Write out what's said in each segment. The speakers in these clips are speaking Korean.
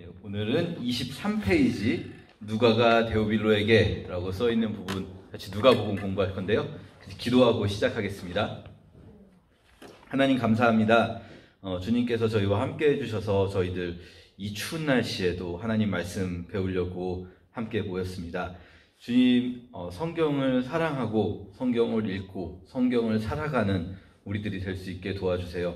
예, 오늘은 23페이지 누가가 데오빌로에게라고 써 있는 부분 같이 누가복음 공부할 건데요. 기도하고 시작하겠습니다. 하나님 감사합니다. 어, 주님께서 저희와 함께 해주셔서 저희들 이 추운 날씨에도 하나님 말씀 배우려고 함께 모였습니다. 주님 어, 성경을 사랑하고 성경을 읽고 성경을 살아가는 우리들이 될 수 있게 도와주세요.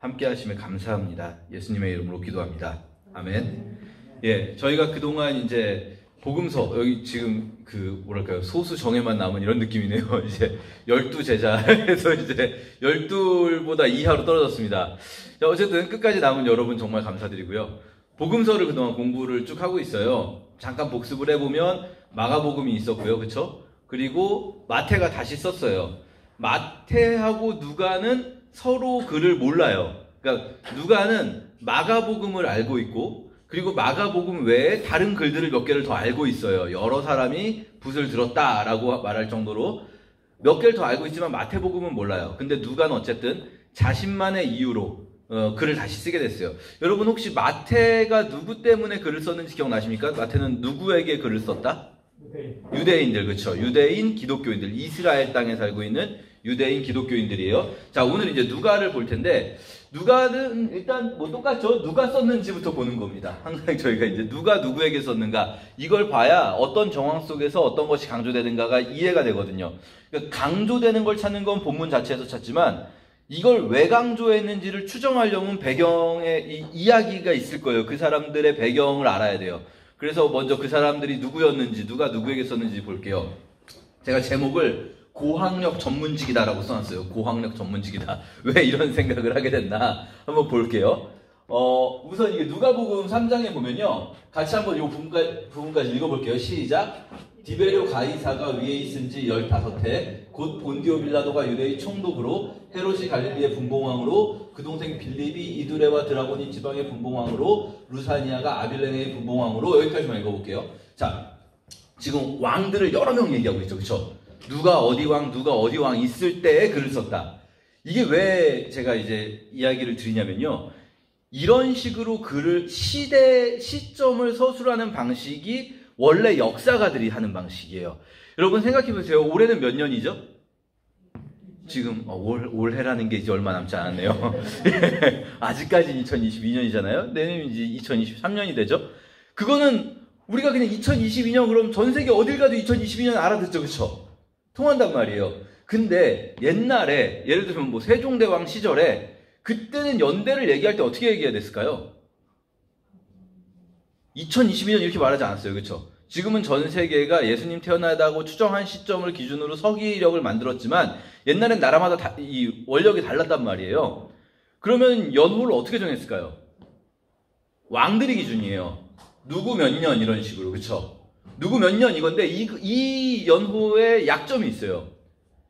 함께 하시면 감사합니다. 예수님의 이름으로 기도합니다. 아멘. 예, 저희가 그동안 이제 복음서 여기 지금 그 뭐랄까요 소수 정예만 남은 이런 느낌이네요. 이제 열두 제자에서 이제 열둘보다 이하로 떨어졌습니다. 자, 어쨌든 끝까지 남은 여러분 정말 감사드리고요. 복음서를 그동안 공부를 쭉 하고 있어요. 잠깐 복습을 해보면 마가복음이 있었고요, 그렇죠? 그리고 마태가 다시 썼어요. 마태하고 누가는 서로 글을 몰라요. 그러니까 누가는 마가복음을 알고 있고 그리고 마가복음 외에 다른 글들을 몇 개를 더 알고 있어요. 여러 사람이 붓을 들었다라고 말할 정도로 몇 개를 더 알고 있지만 마태복음은 몰라요. 근데 누가는 어쨌든 자신만의 이유로 어, 글을 다시 쓰게 됐어요. 여러분 혹시 마태가 누구 때문에 글을 썼는지 기억나십니까? 마태는 누구에게 글을 썼다? 유대인들 그렇죠. 유대인 기독교인들 이스라엘 땅에 살고 있는 유대인 기독교인들이에요. 자 오늘 이제 누가를 볼 텐데 누가는 일단 뭐 똑같죠. 누가 썼는지부터 보는 겁니다. 항상 저희가 이제 누가 누구에게 썼는가 이걸 봐야 어떤 정황 속에서 어떤 것이 강조되는가가 이해가 되거든요. 그러니까 강조되는 걸 찾는 건 본문 자체에서 찾지만 이걸 왜 강조했는지를 추정하려면 배경에 이, 이야기가 있을 거예요. 그 사람들의 배경을 알아야 돼요. 그래서 먼저 그 사람들이 누구였는지 누가 누구에게 썼는지 볼게요. 제가 제목을 고학력 전문직이다라고 써놨어요. 고학력 전문직이다. 왜 이런 생각을 하게 됐나 한번 볼게요. 어, 우선 이게 누가복음 3장에 보면요. 같이 한번 이 부분까지, 부분까지 읽어볼게요. 시작. 디베료 가이사가 위에 있은 지 15해 곧 본디오 빌라도가 유대의 총독으로 헤롯이 갈릴리의 분봉왕으로 그 동생 빌립이 이두레와 드라고니 지방의 분봉왕으로 루사니아가 아빌레네의 분봉왕으로 여기까지만 읽어볼게요. 자, 지금 왕들을 여러 명 얘기하고 있죠. 그렇죠? 누가 어디 왕, 누가 어디 왕 있을 때에 글을 썼다. 이게 왜 제가 이제 이야기를 드리냐면요. 이런 식으로 글을 시대, 시점을 서술하는 방식이 원래 역사가들이 하는 방식이에요. 여러분 생각해 보세요. 올해는 몇 년이죠? 지금 어, 올, 올해라는 게 이제 얼마 남지 않았네요. 아직까지 2022년이잖아요. 내년이 이제 2023년이 되죠. 그거는 우리가 그냥 2022년 그럼 전 세계 어딜 가도 2022년 알아듣죠, 그렇죠? 통한단 말이에요. 근데 옛날에 예를 들면 뭐 세종대왕 시절에 그때는 연대를 얘기할 때 어떻게 얘기해야 됐을까요? 2022년 이렇게 말하지 않았어요. 그렇죠? 지금은 전 세계가 예수님 태어나다고 추정한 시점을 기준으로 서기력을 만들었지만 옛날엔 나라마다 다, 이 원력이 달랐단 말이에요. 그러면 연호를 어떻게 정했을까요? 왕들이 기준이에요. 누구 몇 년 이런 식으로 그렇죠? 누구 몇 년 이건데 이, 이 연호에 약점이 있어요.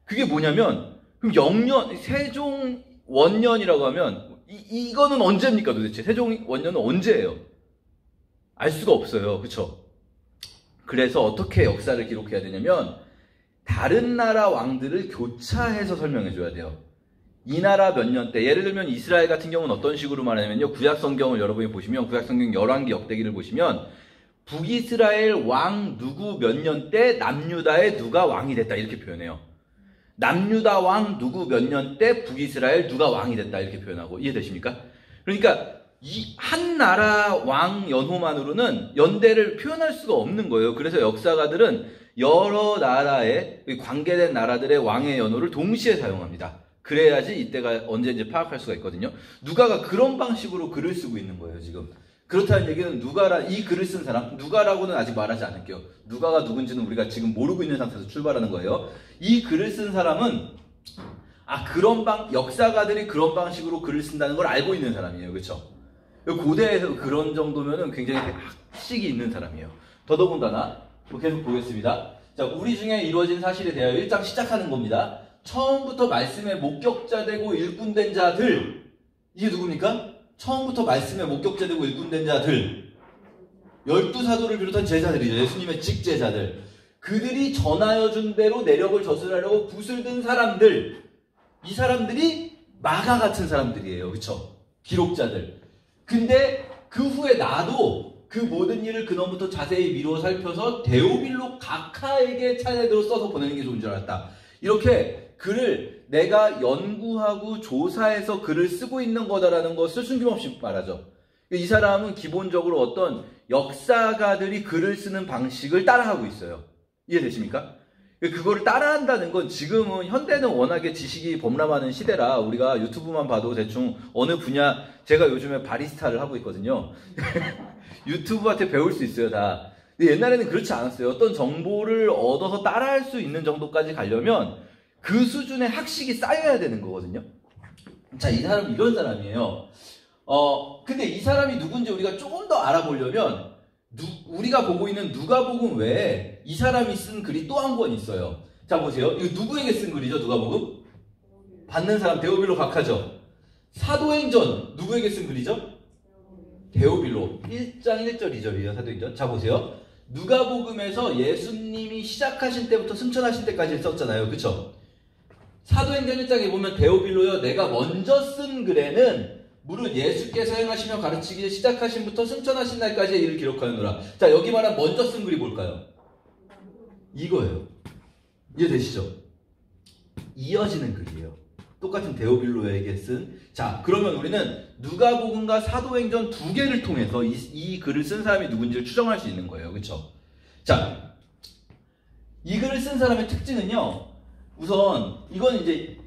그게 뭐냐면 그럼 영년 세종 원년이라고 하면 이, 이거는 언제입니까 도대체 세종 원년은 언제예요? 알 수가 없어요. 그쵸? 그래서 어떻게 역사를 기록해야 되냐면 다른 나라 왕들을 교차해서 설명해 줘야 돼요. 이 나라 몇 년 때, 예를 들면 이스라엘 같은 경우는 어떤 식으로 말하냐면요. 구약 성경을 여러분이 보시면, 구약 성경 열왕기 역대기를 보시면, 북이스라엘 왕 누구 몇 년 때 남유다에 누가 왕이 됐다 이렇게 표현해요. 남유다 왕 누구 몇 년 때 북이스라엘 누가 왕이 됐다 이렇게 표현하고 이해되십니까? 그러니까 이 한 나라 왕 연호만으로는 연대를 표현할 수가 없는 거예요. 그래서 역사가들은 여러 나라의 관계된 나라들의 왕의 연호를 동시에 사용합니다. 그래야지 이때가 언제인지 파악할 수가 있거든요. 누가가 그런 방식으로 글을 쓰고 있는 거예요, 지금. 그렇다는 얘기는 누가라 이 글을 쓴 사람 누가라고는 아직 말하지 않을게요. 누가가 누군지는 우리가 지금 모르고 있는 상태에서 출발하는 거예요. 이 글을 쓴 사람은 아 그런 방 역사가들이 그런 방식으로 글을 쓴다는 걸 알고 있는 사람이에요. 그렇죠? 고대에서 그런 정도면은 굉장히 학식이 있는 사람이에요. 더더군다나 뭐 계속 보겠습니다. 자, 우리 중에 이루어진 사실에 대하여 1장 시작하는 겁니다. 처음부터 말씀의 목격자 되고 일꾼된 자들 이게 누굽니까? 처음부터 말씀의 목격자 되고 일꾼된 자들 열두 사도를 비롯한 제자들이죠. 예수님의 직제자들 그들이 전하여 준 대로 내력을 저술하려고 붓을 든 사람들 이 사람들이 마가 같은 사람들이에요. 그쵸? 기록자들 근데 그 후에 나도 그 모든 일을 근원부터 자세히 미루어 살펴서 데오빌로 각하에게 차례대로 써서 보내는 게 좋은 줄 알았다. 이렇게 글을 내가 연구하고 조사해서 글을 쓰고 있는 거다라는 것을 숨김없이 말하죠. 이 사람은 기본적으로 어떤 역사가들이 글을 쓰는 방식을 따라하고 있어요. 이해되십니까? 그거를 따라한다는 건 지금은 현대는 워낙에 지식이 범람하는 시대라 우리가 유튜브만 봐도 대충 어느 분야 제가 요즘에 바리스타를 하고 있거든요. 유튜브한테 배울 수 있어요 다. 옛날에는 그렇지 않았어요. 어떤 정보를 얻어서 따라할 수 있는 정도까지 가려면 그 수준의 학식이 쌓여야 되는 거거든요. 자, 이 사람은 이런 사람이에요. 어, 근데 이 사람이 누군지 우리가 조금 더 알아보려면 누, 우리가 보고 있는 누가복음 외에 이 사람이 쓴 글이 또 한 권 있어요. 자 보세요. 이거 누구에게 쓴 글이죠? 누가복음? 받는 사람 데오빌로 각하죠. 사도행전 누구에게 쓴 글이죠? 데오빌로 1장 1절 2절이에요. 사도행전. 자 보세요. 누가복음에서 예수님이 시작하신 때부터 승천하신 때까지 썼잖아요. 그쵸? 사도행전 1장에 보면 데오빌로요. 내가 먼저 쓴 글에는 무릇 예수께서 행하시며 가르치기 시작하신부터 승천하신 날까지의 일을 기록하느라. 자, 여기 말한 먼저 쓴 글이 뭘까요? 이거예요. 이해되시죠? 이어지는 글이에요. 똑같은 데오빌로에게 쓴. 자, 그러면 우리는 누가복음과 사도행전 두 개를 통해서 이, 이 글을 쓴 사람이 누군지를 추정할 수 있는 거예요. 그렇죠? 자, 이 글을 쓴 사람의 특징은요. 우선 이건 이제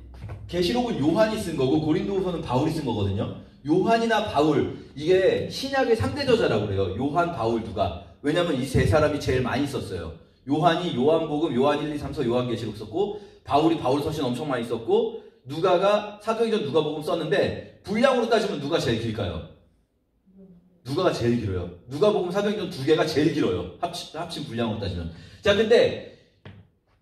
계시록은 요한이 쓴 거고 고린도후서는 바울이 쓴 거거든요. 요한이나 바울 이게 신약의 3대 저자라고 그래요. 요한, 바울 누가. 왜냐면 이 세 사람이 제일 많이 썼어요. 요한이 요한복음, 요한 1, 2, 3서 요한계시록 썼고 바울이 바울 서신 엄청 많이 썼고 누가가 사도행전 누가복음 썼는데 분량으로 따지면 누가 제일 길까요? 누가가 제일 길어요. 누가복음 사도행전 두 개가 제일 길어요. 합친, 합친 분량으로 따지면. 자, 근데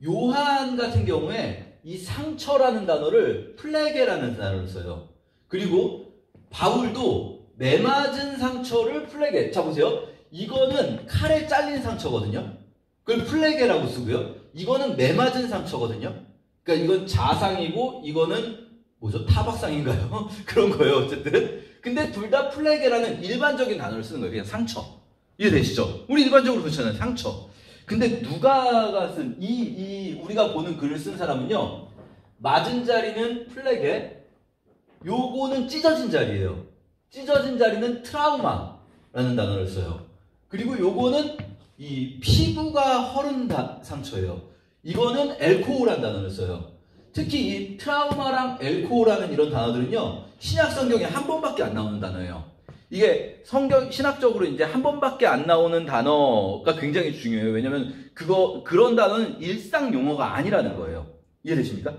요한 같은 경우에 이 상처라는 단어를 플레게라는 단어를 써요. 그리고 바울도 매맞은 상처를 플레게. 자 보세요. 이거는 칼에 잘린 상처거든요. 그걸 플레게라고 쓰고요. 이거는 매맞은 상처거든요. 그러니까 이건 자상이고 이거는 뭐죠? 타박상인가요? 그런 거예요. 어쨌든. 근데 둘 다 플레게라는 일반적인 단어를 쓰는 거예요. 그냥 상처. 이해되시죠? 우리 일반적으로 그렇잖아요. 상처. 근데 누가가 쓴 이 이 우리가 보는 글을 쓴 사람은요. 맞은 자리는 플레게, 요거는 찢어진 자리예요. 찢어진 자리는 트라우마라는 단어를 써요. 그리고 요거는 이 피부가 허른 다, 상처예요. 이거는 엘코올한 단어를 써요. 특히 이 트라우마랑 엘코올하는 이런 단어들은요, 신약 성경에 한 번밖에 안 나오는 단어예요. 이게 성경, 신학적으로 이제 한 번밖에 안 나오는 단어가 굉장히 중요해요. 왜냐면 그거, 그런 단어는 일상 용어가 아니라는 거예요. 이해되십니까?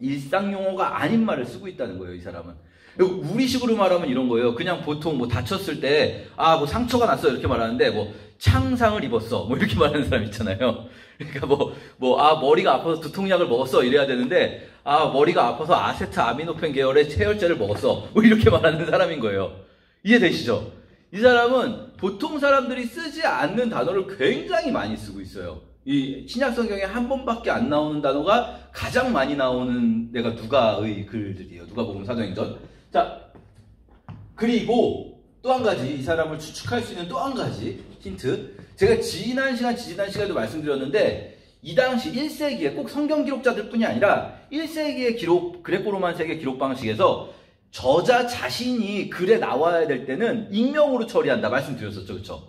일상 용어가 아닌 말을 쓰고 있다는 거예요, 이 사람은. 우리식으로 말하면 이런 거예요. 그냥 보통 뭐 다쳤을 때, 아, 뭐 상처가 났어. 이렇게 말하는데, 뭐, 창상을 입었어. 뭐 이렇게 말하는 사람 있잖아요. 그러니까 뭐, 뭐, 아, 머리가 아파서 두통약을 먹었어. 이래야 되는데, 아, 머리가 아파서 아세트 아미노펜 계열의 체열제를 먹었어. 뭐 이렇게 말하는 사람인 거예요. 이해되시죠? 이 사람은 보통 사람들이 쓰지 않는 단어를 굉장히 많이 쓰고 있어요. 이 신약 성경에 한 번밖에 안 나오는 단어가 가장 많이 나오는 내가 누가의 글들이에요. 누가복음 사도행전. 자, 그리고 또 한 가지 이 사람을 추측할 수 있는 또 한 가지 힌트. 제가 지난 시간 지난 시간에도 말씀드렸는데 이 당시 1세기에 꼭 성경 기록자들뿐이 아니라 1세기의 기록 그레코 로만 세계 기록 방식에서 저자 자신이 글에 나와야 될 때는 익명으로 처리한다 말씀드렸었죠. 그렇죠?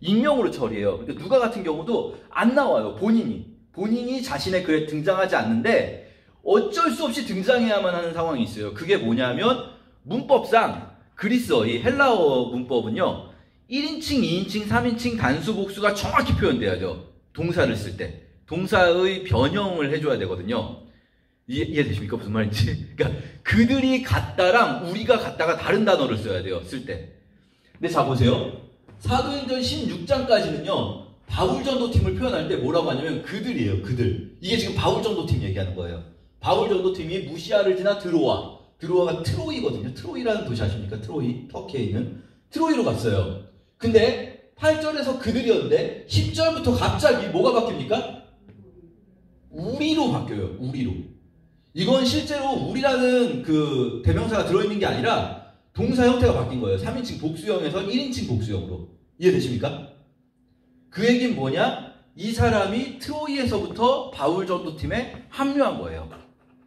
익명으로 처리해요. 그러니까 누가 같은 경우도 안 나와요. 본인이. 본인이 자신의 글에 등장하지 않는데 어쩔 수 없이 등장해야만 하는 상황이 있어요. 그게 뭐냐면 문법상 그리스어, 이 헬라어 문법은요. 1인칭, 2인칭, 3인칭 단수 복수가 정확히 표현돼야죠. 동사를 쓸 때. 동사의 변형을 해줘야 되거든요. 이해, 이해 되십니까? 무슨 말인지? 그러니까 그들이 같다랑 우리가 같다가 다른 단어를 써야 돼요. 쓸 때. 근데 자 보세요. 사도행전 16장까지는요. 바울 전도팀을 표현할 때 뭐라고 하냐면 그들이에요. 그들. 이게 지금 바울 전도팀 얘기하는 거예요. 바울 전도팀이 무시아를 지나 드로아. 드로아가 트로이거든요. 트로이라는 도시 아십니까? 트로이. 터키에 있는. 트로이로 갔어요. 근데 8절에서 그들이었는데 10절부터 갑자기 뭐가 바뀝니까? 우리로 바뀌어요. 우리로. 이건 실제로 우리라는 그 대명사가 들어있는 게 아니라 동사 형태가 바뀐 거예요. 3인칭 복수형에서 1인칭 복수형으로. 이해되십니까? 그 얘기는 뭐냐? 이 사람이 트로이에서부터 바울 전도팀에 합류한 거예요.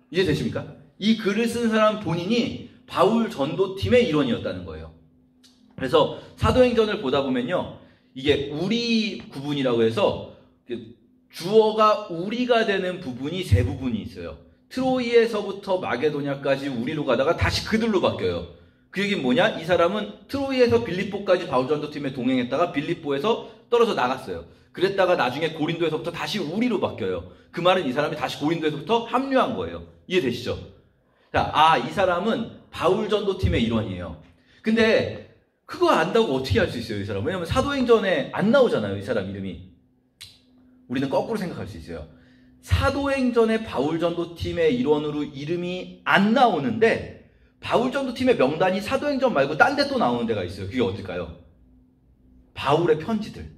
이해되십니까? 이 글을 쓴 사람 본인이 바울 전도팀의 일원이었다는 거예요. 그래서 사도행전을 보다 보면요. 이게 우리 구분이라고 해서 주어가 우리가 되는 부분이 세 부분이 있어요. 트로이에서부터 마게도냐까지 우리로 가다가 다시 그들로 바뀌어요. 그 얘기는 뭐냐? 이 사람은 트로이에서 빌립보까지 바울전도 팀에 동행했다가 빌립보에서 떨어져 나갔어요. 그랬다가 나중에 고린도에서부터 다시 우리로 바뀌어요. 그 말은 이 사람이 다시 고린도에서부터 합류한 거예요. 이해되시죠? 자, 아, 이 사람은 바울전도팀의 일원이에요. 근데 그거 안다고 어떻게 할 수 있어요, 이 사람? 왜냐면 사도행전에 안 나오잖아요, 이 사람 이름이. 우리는 거꾸로 생각할 수 있어요. 사도행전의 바울전도팀의 일원으로 이름이 안 나오는데 바울전도팀의 명단이 사도행전 말고 딴 데 또 나오는 데가 있어요. 그게 어딜까요? 바울의 편지들.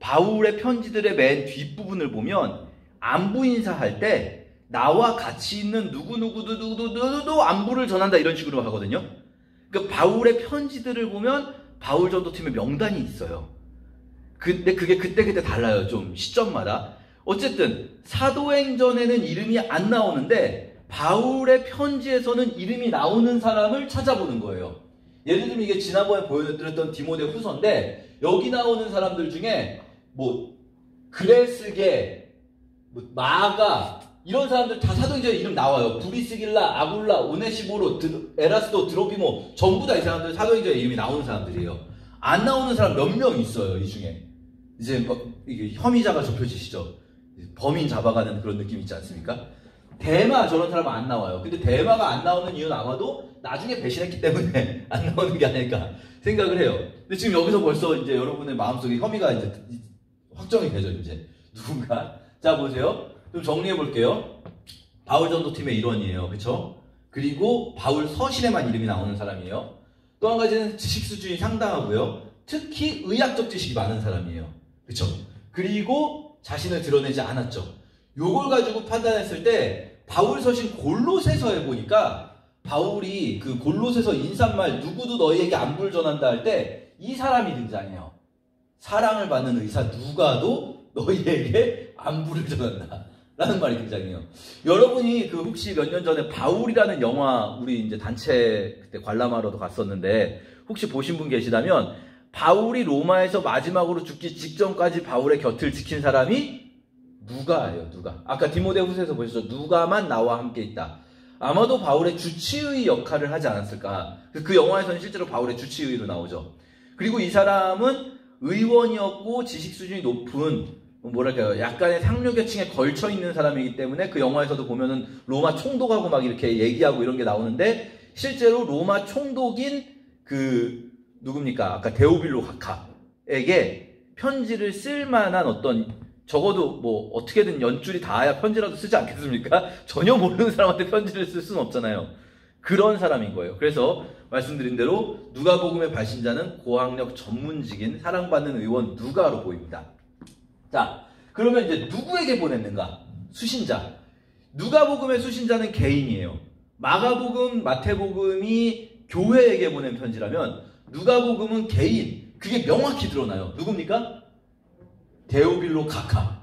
바울의 편지들의 맨 뒷부분을 보면 안부 인사할 때 나와 같이 있는 누구누구도 누구도 안부를 전한다 이런 식으로 하거든요. 그러니까 바울의 편지들을 보면 바울 전도팀의 명단이 있어요. 근데 그게 그때그때 달라요. 좀 시점마다. 어쨌든 사도행전에는 이름이 안 나오는데 바울의 편지에서는 이름이 나오는 사람을 찾아보는 거예요. 예를 들면 이게 지난번에 보여드렸던 디모데 후서인데 여기 나오는 사람들 중에 뭐 그레스게, 뭐 마가 이런 사람들 다 사도행전에 이름 나와요. 브리스길라, 아굴라, 오네시보로, 드, 에라스도, 드로비모 전부 다 이 사람들 사도행전에 이름이 나오는 사람들이에요. 안 나오는 사람 몇 명 있어요. 이 중에 이제 뭐 이게 혐의자가 좁혀지시죠. 범인 잡아가는 그런 느낌 있지 않습니까? 대마 저런 사람 안 나와요. 근데 대마가 안 나오는 이유는 아마도 나중에 배신했기 때문에 안 나오는 게 아닐까 생각을 해요. 근데 지금 여기서 벌써 이제 여러분의 마음속에 혐의가 이제 확정이 되죠, 이제. 누군가. 자, 보세요. 좀 정리해 볼게요. 바울 전도팀의 일원이에요. 그쵸? 그리고 바울 서신에만 이름이 나오는 사람이에요. 또 한 가지는 지식 수준이 상당하고요. 특히 의학적 지식이 많은 사람이에요. 그쵸? 그리고 자신을 드러내지 않았죠. 요걸 가지고 판단했을 때 바울 서신 골로새서에 보니까 바울이 그 골로새서 인사말 누구도 너희에게 안부를 전한다 할 때 이 사람이 등장해요. 사랑을 받는 의사 누가도 너희에게 안부를 전한다. 라는 말이 등장해요. 여러분이 그 혹시 몇 년 전에 바울이라는 영화 우리 이제 단체 그때 관람하러도 갔었는데 혹시 보신 분 계시다면 바울이 로마에서 마지막으로 죽기 직전까지 바울의 곁을 지킨 사람이 누가예요, 누가. 아까 디모데후서에서 보셨죠? 누가만 나와 함께 있다. 아마도 바울의 주치의 역할을 하지 않았을까. 그 영화에서는 실제로 바울의 주치의로 나오죠. 그리고 이 사람은 의원이었고 지식 수준이 높은 뭐랄까요 약간의 상류계층에 걸쳐 있는 사람이기 때문에 그 영화에서도 보면은 로마 총독하고 막 이렇게 얘기하고 이런 게 나오는데 실제로 로마 총독인 그 누굽니까 아까 데오빌로 가카에게 편지를 쓸 만한 어떤 적어도 뭐 어떻게든 연줄이 닿아야 편지라도 쓰지 않겠습니까? 전혀 모르는 사람한테 편지를 쓸 수는 없잖아요. 그런 사람인 거예요. 그래서 말씀드린 대로 누가복음의 발신자는 고학력 전문직인 사랑받는 의원 누가로 보입니다. 자, 그러면 이제 누구에게 보냈는가? 수신자. 누가복음의 수신자는 개인이에요. 마가복음, 마태복음이 교회에게 보낸 편지라면 누가복음은 개인. 그게 명확히 드러나요. 누굽니까? 데오빌로 카카.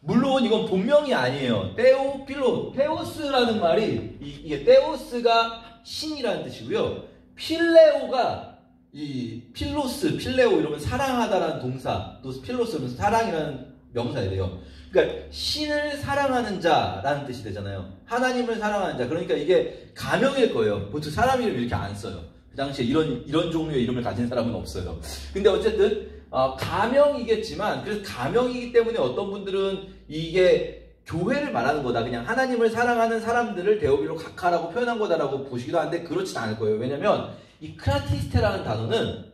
물론 이건 본명이 아니에요. 테오필로, 테오스라는 말이 이, 게 테오스가 신이라는 뜻이고요. 필레오가 이 필로스, 필레오 이러면 사랑하다라는 동사, 또 필로스는 사랑이라는 명사예요. 그러니까 신을 사랑하는 자라는 뜻이 되잖아요. 하나님을 사랑하는 자. 그러니까 이게 가명일 거예요. 보통 사람 이름 이렇게 안 써요. 그 당시에 이런 이런 종류의 이름을 가진 사람은 없어요. 근데 어쨌든 어, 가명이겠지만 그래서 가명이기 때문에 어떤 분들은 이게 교회를 말하는 거다. 그냥 하나님을 사랑하는 사람들을 데오비로 각하라고 표현한 거다라고 보시기도 하는데 그렇진 않을 거예요. 왜냐면 이 크라티스테라는 단어는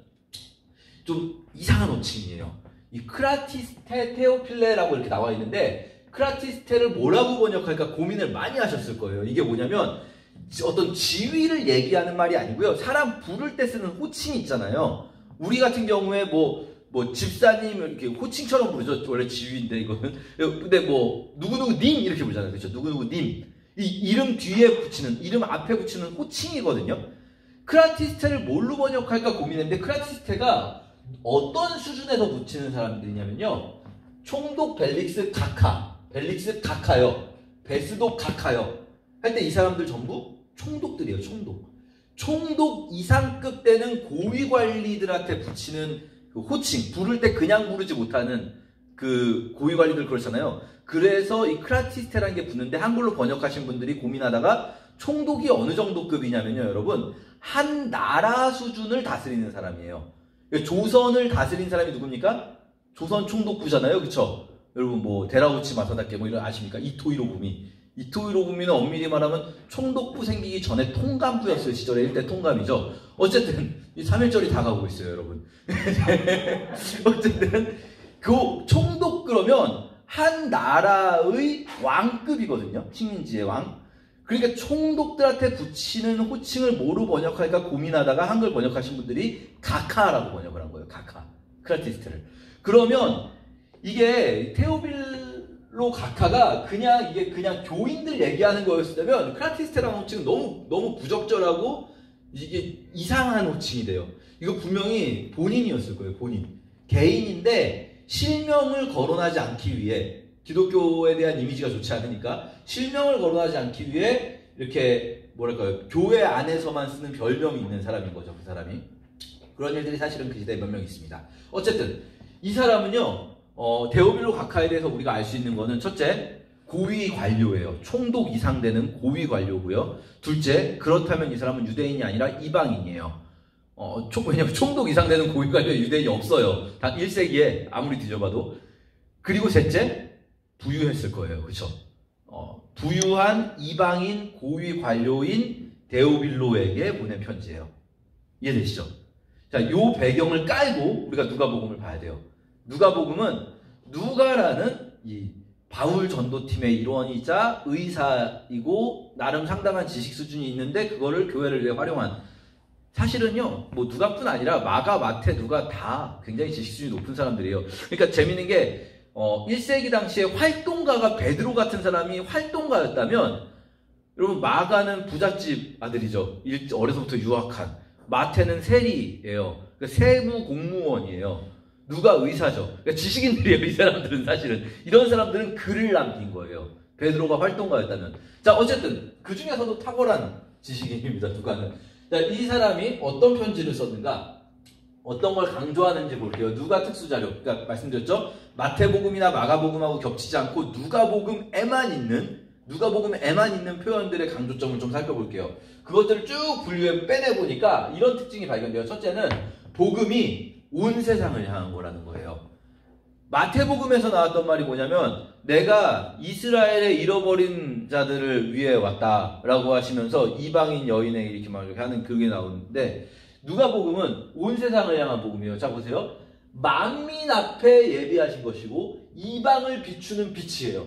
좀 이상한 호칭이에요. 이 크라티스테 테오필레라고 이렇게 나와 있는데 크라티스테를 뭐라고 번역할까 고민을 많이 하셨을 거예요. 이게 뭐냐면 어떤 지위를 얘기하는 말이 아니고요. 사람 부를 때 쓰는 호칭이 있잖아요. 우리 같은 경우에 뭐, 뭐, 집사님, 이렇게 호칭처럼 부르죠. 원래 지위인데, 이거는. 근데 뭐, 누구누구 님, 이렇게 부르잖아요. 그렇죠. 누구누구 님. 이 이름 뒤에 붙이는, 이름 앞에 붙이는 호칭이거든요. 크라티스테를 뭘로 번역할까 고민했는데 크라티스테가 어떤 수준에서 붙이는 사람들이냐면요. 총독 벨릭스 가카, 벨릭스 가카요. 베스도 가카요. 할 때 이 사람들 전부 총독들이에요. 총독. 총독 이상급 되는 고위 관리들한테 붙이는 그 호칭, 부를 때 그냥 부르지 못하는 그 고위 관리들 그렇잖아요. 그래서 이 크라티스테라는 게 붙는데 한글로 번역하신 분들이 고민하다가 총독이 어느 정도 급이냐면요, 여러분. 한 나라 수준을 다스리는 사람이에요. 조선을 다스린 사람이 누굽니까? 조선 총독부잖아요. 그쵸? 여러분 뭐 데라우치 마사다케 뭐 이런 아십니까? 이토 히로부미. 이토 히로부미는 엄밀히 말하면 총독부 생기기 전에 통감부였어요. 시절에 일대 통감이죠. 어쨌든 이 3일절이 다가오고 있어요, 여러분. 어쨌든 그 총독 그러면 한 나라의 왕급이거든요. 식민지의 왕. 그러니까 총독들한테 붙이는 호칭을 뭐로 번역할까 고민하다가 한글 번역하신 분들이 각하라고 번역을 한 거예요. 각하. κράτιστε를. 그러면 이게 데오빌로 각하가 그냥 이게 그냥 교인들 얘기하는 거였으면 κράτιστε라는 호칭은 너무 너무 부적절하고 이게 이상한 호칭이 돼요. 이거 분명히 본인이었을 거예요. 본인. 개인인데 실명을 거론하지 않기 위해 기독교에 대한 이미지가 좋지 않으니까 실명을 거론하지 않기 위해 이렇게 뭐랄까요 교회 안에서만 쓰는 별명이 있는 사람인 거죠 그 사람이 그런 일들이 사실은 그 시대에 몇 명 있습니다 어쨌든 이 사람은요 어, 데오빌로 가카에 대해서 우리가 알 수 있는 거는 첫째 고위 관료예요 총독 이상 되는 고위 관료고요 둘째 그렇다면 이 사람은 유대인이 아니라 이방인이에요 어, 총, 왜냐면 총독 이상 되는 고위 관료 유대인이 없어요 단 1세기에 아무리 뒤져봐도 그리고 셋째 부유했을 거예요. 그렇죠? 어, 부유한 이방인 고위 관료인 데오빌로에게 보낸 편지예요. 이해되시죠? 자, 요 배경을 깔고 우리가 누가복음을 봐야 돼요. 누가복음은 누가라는 이 바울 전도팀의 일원이자 의사이고 나름 상당한 지식 수준이 있는데 그거를 교회를 위해 활용한 사실은요, 뭐 누가뿐 아니라 마가, 마태, 누가 다 굉장히 지식 수준이 높은 사람들이에요. 그러니까 재밌는 게 어, 1세기 당시에 활동가가 베드로 같은 사람이 활동가였다면 여러분 마가는 부잣집 아들이죠. 어려서부터 유학한. 마태는 세리예요. 그러니까 세무 공무원이에요. 누가 의사죠. 그러니까 지식인들이에요. 이 사람들은 사실은 이런 사람들은 글을 남긴 거예요. 베드로가 활동가였다면. 자 어쨌든 그 중에서도 탁월한 지식인입니다. 누가는. 자, 이 사람이 어떤 편지를 썼는가? 어떤 걸 강조하는지 볼게요. 누가 특수자료. 그러니까 말씀드렸죠? 마태복음이나 마가복음하고 겹치지 않고 누가복음에만 있는 누가복음에만 있는 표현들의 강조점을 좀 살펴볼게요. 그것들을 쭉 분류해 빼내 보니까 이런 특징이 발견돼요. 첫째는 복음이 온 세상을 향한 거라는 거예요. 마태복음에서 나왔던 말이 뭐냐면 내가 이스라엘의 잃어버린 자들을 위해 왔다라고 하시면서 이방인 여인에게 이렇게 막 이렇게 하는 그게 나오는데 누가복음은 온 세상을 향한 복음이에요. 자 보세요. 만민 앞에 예비하신 것이고 이방을 비추는 빛이에요.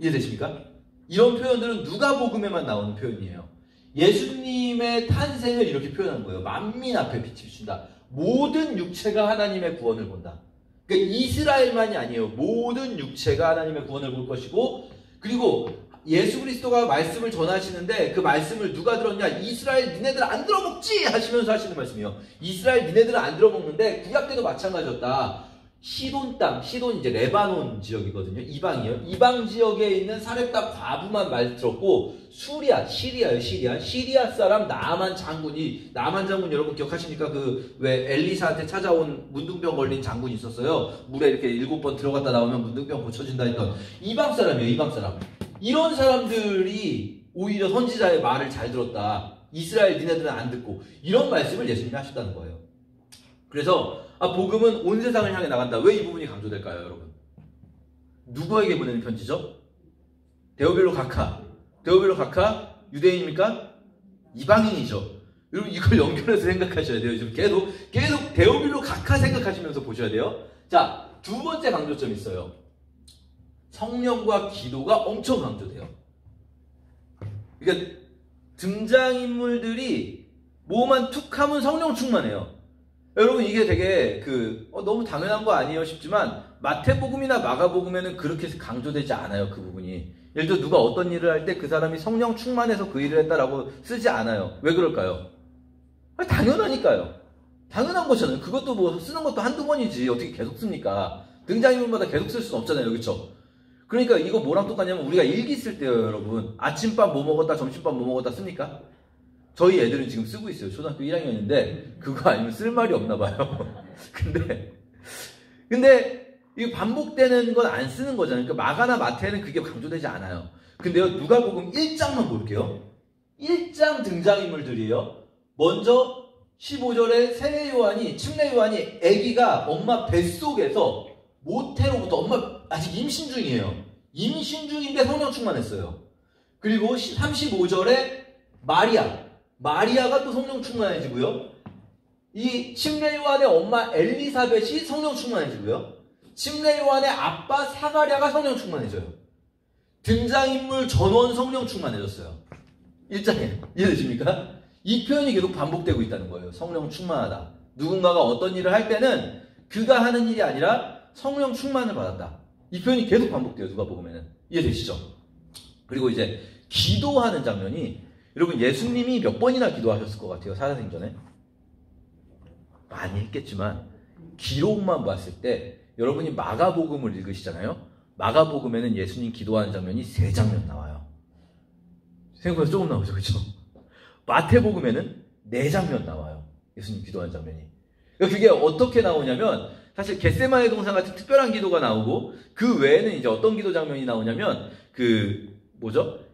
이해되십니까? 이런 표현들은 누가복음에만 나오는 표현이에요. 예수님의 탄생을 이렇게 표현한 거예요. 만민 앞에 빛이 비춘다. 모든 육체가 하나님의 구원을 본다. 그러니까 이스라엘만이 아니에요. 모든 육체가 하나님의 구원을 볼 것이고 그리고 예수 그리스도가 말씀을 전하시는데 그 말씀을 누가 들었냐? 이스라엘 니네들 안 들어먹지 하시면서 하시는 말씀이요. 이스라엘 니네들은 안 들어먹는데 구약 때도 마찬가지였다. 시돈 땅, 시돈 이제 레바논 지역이거든요. 이방이요. 이방 지역에 있는 사렙다 과부만 말 들었고 수리아, 시리아요, 시리아. 시리아 사람 나만 장군이 나만 장군 여러분 기억하십니까? 그 왜 엘리사한테 찾아온 문둥병 걸린 장군이 있었어요. 물에 이렇게 일곱 번 들어갔다 나오면 문둥병 고쳐진다 했던 이방 사람이에요. 이방 사람. 이런 사람들이 오히려 선지자의 말을 잘 들었다. 이스라엘 니네들은 안 듣고 이런 말씀을 예수님이 하셨다는 거예요. 그래서 아, 복음은 온 세상을 향해 나간다. 왜 이 부분이 강조될까요, 여러분? 누구에게 보내는 편지죠? 데오빌로 가카. 데오빌로 가카 유대인입니까? 이방인이죠. 여러분 이걸 연결해서 생각하셔야 돼요. 지금 계속 계속 데오빌로 가카 생각하시면서 보셔야 돼요. 자, 두 번째 강조점 있어요. 성령과 기도가 엄청 강조돼요. 그러니까 등장인물들이 뭐만 툭 하면 성령 충만해요. 여러분 이게 되게 그 어, 너무 당연한 거 아니에요 싶지만 마태복음이나 마가복음에는 그렇게 강조되지 않아요 그 부분이. 예를 들어 누가 어떤 일을 할 때 그 사람이 성령 충만해서 그 일을 했다라고 쓰지 않아요. 왜 그럴까요? 아니, 당연하니까요. 당연한 거잖아요. 그것도 뭐 쓰는 것도 한두 번이지 어떻게 계속 씁니까? 등장인물마다 계속 쓸 수는 없잖아요. 그렇죠? 그러니까 이거 뭐랑 똑같냐면 우리가 일기 쓸 때요, 여러분. 아침밥 뭐 먹었다, 점심밥 뭐 먹었다 씁니까? 저희 애들은 지금 쓰고 있어요. 초등학교 1학년인데 그거 아니면 쓸 말이 없나 봐요. 근데 근데 이 반복되는 건 안 쓰는 거잖아요. 그러니까 마가나 마태는 그게 강조되지 않아요. 근데요, 누가복음 1장만 볼게요. 1장 등장인물들이에요. 먼저 15절에 세례 요한이 침례 요한이 아기가 엄마 뱃속에서 모태로부터 엄마 아직 임신 중이에요. 임신 중인데 성령 충만했어요. 그리고 35절에 마리아 마리아가 또 성령 충만해지고요. 이 침례 요한의 엄마 엘리사벳이 성령 충만해지고요. 침례 요한의 아빠 사가랴가 성령 충만해져요. 등장인물 전원 성령 충만해졌어요. 1장에 이해되십니까? 이 표현이 계속 반복되고 있다는 거예요. 성령 충만하다. 누군가가 어떤 일을 할 때는 그가 하는 일이 아니라 성령 충만을 받았다. 이 표현이 계속 반복돼요. 누가 보면은 이해되시죠? 그리고 이제 기도하는 장면이 여러분 예수님이 몇 번이나 기도하셨을 것 같아요. 살아생전에 많이 했겠지만 기록만 봤을 때 여러분이 마가복음을 읽으시잖아요. 마가복음에는 예수님 기도하는 장면이 세 장면 나와요. 생각보다 조금 나오죠, 그렇죠? 마태복음에는 네 장면 나와요. 예수님 기도하는 장면이. 그러니까 그게 어떻게 나오냐면 사실 겟세마의 동산 같은 특별한 기도가 나오고 그 외에는 이제 어떤 기도 장면이 나오냐면 그 뭐죠?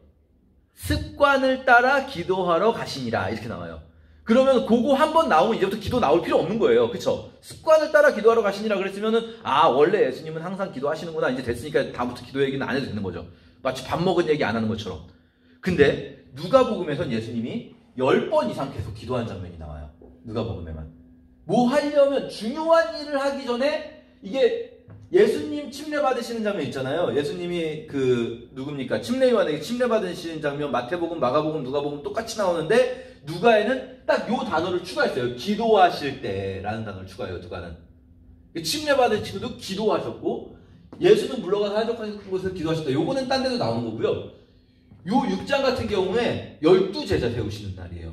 습관을 따라 기도하러 가시니라 이렇게 나와요. 그러면 그거 한 번 나오면 이제부터 기도 나올 필요 없는 거예요. 그쵸? 습관을 따라 기도하러 가시니라 그랬으면은, 아, 원래 예수님은 항상 기도하시는구나. 이제 됐으니까 다음부터 기도 얘기는 안 해도 되는 거죠. 마치 밥 먹은 얘기 안 하는 것처럼. 근데, 누가복음에선 예수님이 10번 이상 계속 기도한 장면이 나와요. 누가복음에만. 뭐 하려면 중요한 일을 하기 전에, 이게 예수님 침례 받으시는 장면 있잖아요. 예수님이 그 누굽니까? 침례 요한에게 침례 받으시는 장면 마태복음, 마가복음, 누가복음 똑같이 나오는데 누가에는 딱 요 단어를 추가했어요. 기도하실 때라는 단어를 추가해요. 누가는 침례 받은 친구도 기도하셨고 예수는 물러가서 한적한 곳에서 기도하셨다. 요거는 딴 데도 나오는 거고요. 요 6장 같은 경우에 열두 제자 세우시는 날이에요.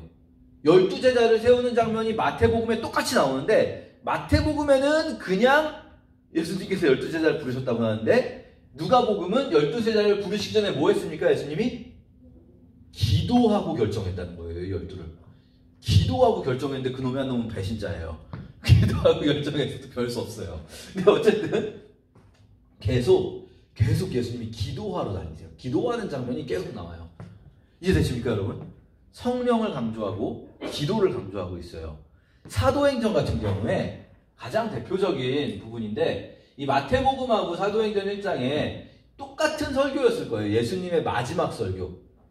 열두 제자를 세우는 장면이 마태복음에 똑같이 나오는데 마태복음에는 그냥 예수님께서 열두 제자를 부르셨다고 하는데 누가복음은 열두 제자를 부르시기 전에 뭐 했습니까? 예수님이 기도하고 결정했다는 거예요. 열두를. 기도하고 결정했는데 그놈이 한 놈은 배신자예요. 기도하고 결정했어도 별 수 없어요. 근데 어쨌든 계속 계속 예수님이 기도하러 다니세요. 기도하는 장면이 계속 나와요. 이해되십니까, 여러분? 성령을 강조하고 기도를 강조하고 있어요. 사도행전 같은 경우에 가장 대표적인 부분인데 이 마태복음하고 사도행전 1장에 똑같은 설교였을 거예요. 예수님의 마지막 설교.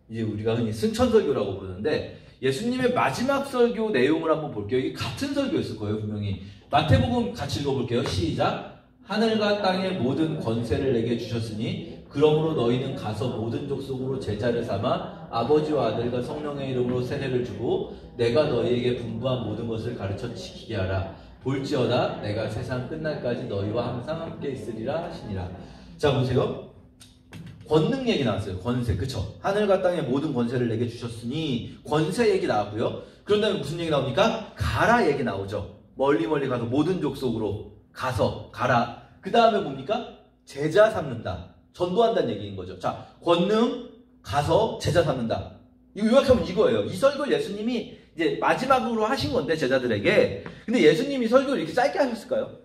이제 우리가 흔히 승천설교라고 부르는데 예수님의 마지막 설교 내용을 한번 볼게요. 이게 같은 설교였을 거예요, 분명히. 마태복음 같이 읽어볼게요. 시작. 하늘과 땅의 모든 권세를 내게 주셨으니 그러므로 너희는 가서 모든 족속으로 제자를 삼아 아버지와 아들과 성령의 이름으로 세례를 주고 내가 너희에게 분부한 모든 것을 가르쳐 지키게 하라. 볼지어다 내가 세상 끝날까지 너희와 항상 함께 있으리라 하시니라. 자 보세요. 권능 얘기 나왔어요. 권세. 그쵸? 하늘과 땅의 모든 권세를 내게 주셨으니 권세 얘기 나왔고요. 그런 다음에 무슨 얘기 나옵니까? 가라 얘기 나오죠. 멀리 멀리 가서 모든 족속으로 가서 가라. 그 다음에 뭡니까? 제자 삼는다. 전도한다는 얘기인 거죠. 자, 권능 가서 제자 삼는다. 이거 요약하면 이거예요. 이 설교를 예수님이 이제 마지막으로 하신 건데 제자들에게 근데 예수님이 설교를 이렇게 짧게 하셨을까요?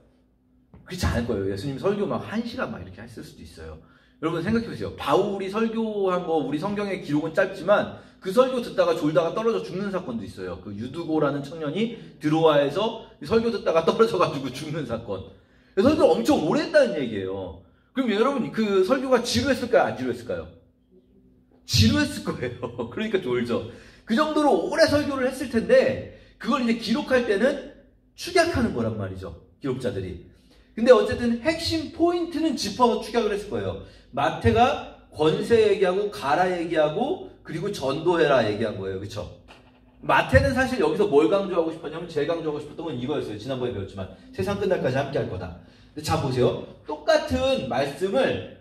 그렇지 않을 거예요. 예수님 설교 막 한 시간 막 이렇게 했을 수도 있어요. 여러분 생각해 보세요. 바울이 설교한 거 우리 성경의 기록은 짧지만 그 설교 듣다가 졸다가 떨어져 죽는 사건도 있어요. 그 유두고라는 청년이 드로아에서 설교 듣다가 떨어져 가지고 죽는 사건. 설교 엄청 오래 했다는 얘기예요. 그럼 여러분 그 설교가 지루했을까요? 안 지루했을까요? 지루했을 거예요. 그러니까 졸죠. 그 정도로 오래 설교를 했을 텐데 그걸 이제 기록할 때는 축약하는 거란 말이죠. 기록자들이. 근데 어쨌든 핵심 포인트는 짚어서 축약을 했을 거예요. 마태가 권세 얘기하고 가라 얘기하고 그리고 전도해라 얘기한 거예요. 그쵸? 마태는 사실 여기서 뭘 강조하고 싶었냐면 제일 강조하고 싶었던 건 이거였어요. 지난번에 배웠지만 세상 끝날까지 함께 할 거다. 자 보세요. 똑같은 말씀을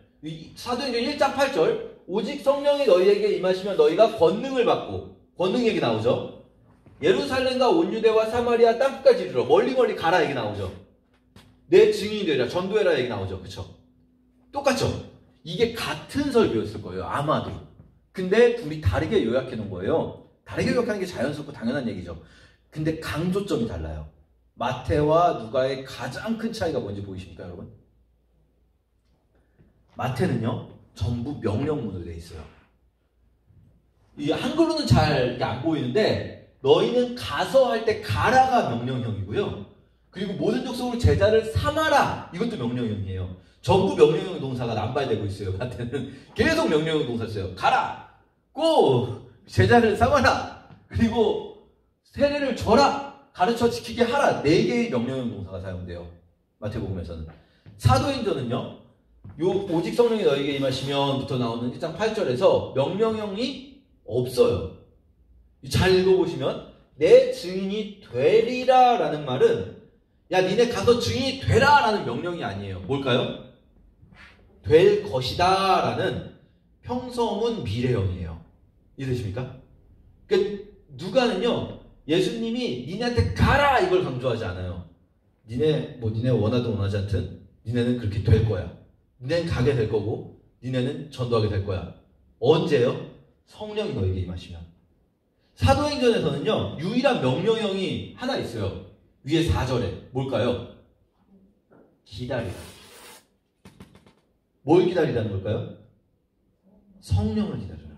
사도행전 1장 8절 오직 성령이 너희에게 임하시면 너희가 권능을 받고 권능 얘기 나오죠. 예루살렘과 온유대와 사마리아 땅끝까지 이르러 멀리 멀리 가라 얘기 나오죠. 내 증인이 되라 전도해라 얘기 나오죠. 그쵸? 똑같죠? 이게 같은 설교였을 거예요. 아마도. 근데 둘이 다르게 요약해 놓은 거예요. 다르게 요약하는 게 자연스럽고 당연한 얘기죠. 근데 강조점이 달라요. 마태와 누가의 가장 큰 차이가 뭔지 보이십니까, 여러분? 마태는요, 전부 명령문으로 돼 있어요. 이 한글로는 잘 안 보이는데 너희는 가서 할 때 가라가 명령형이고요. 그리고 모든 족속으로 제자를 삼아라 이것도 명령형이에요. 전부 명령형 동사가 남발되고 있어요. 마태는 계속 명령형 동사 써요. 가라, 고 제자를 삼아라 그리고 세례를 줘라 가르쳐 지키게 하라 네 개의 명령형 동사가 사용돼요. 마태복음에서는 사도행전은요. 요 오직 성령이 너에게 임하시면부터 나오는 1장 8절에서 명령형이 없어요. 잘 읽어보시면 내 증인이 되리라 라는 말은 야 니네 가서 증인이 되라 라는 명령이 아니에요. 뭘까요? 될 것이다 라는 평서문 미래형이에요. 이해되십니까? 그 누가는요 예수님이 니네한테 가라 이걸 강조하지 않아요. 니네 뭐 니네 원하든 원하지 않든 니네는 그렇게 될 거야. 니네는 가게 될 거고 니네는 전도하게 될 거야. 언제요? 성령이 너에게 임하시면. 사도행전에서는요, 유일한 명령형이 하나 있어요. 위에 4절에. 뭘까요? 기다리라. 뭘 기다리라는 걸까요? 성령을 기다려라.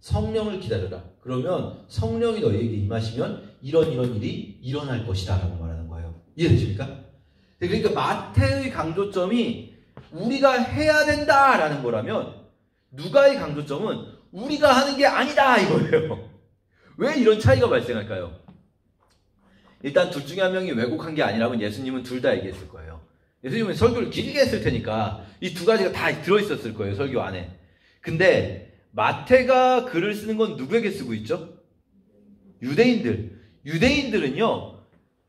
성령을 기다려라. 그러면 성령이 너에게 임하시면 이런 이런 일이 일어날 것이다. 라고 말하는 거예요. 이해되십니까? 그러니까 마태의 강조점이 우리가 해야 된다라는 거라면 누가의 강조점은 우리가 하는 게 아니다 이거예요. 왜 이런 차이가 발생할까요? 일단 둘 중에 한 명이 왜곡한 게 아니라면 예수님은 둘 다 얘기했을 거예요. 예수님은 설교를 길게 했을 테니까 이 두 가지가 다 들어있었을 거예요. 설교 안에. 근데 마태가 글을 쓰는 건 누구에게 쓰고 있죠? 유대인들. 유대인들은요,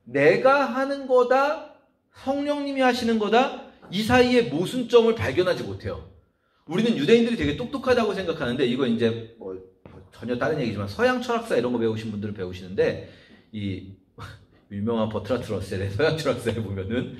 내가 하는 거다, 성령님이 하시는 거다, 이 사이에 모순점을 발견하지 못해요. 우리는 유대인들이 되게 똑똑하다고 생각하는데 이거 이제 뭐 전혀 다른 얘기지만 서양 철학사 이런 거 배우신 분들은 배우시는데 이 유명한 버트런드 러셀의 서양 철학사에 보면은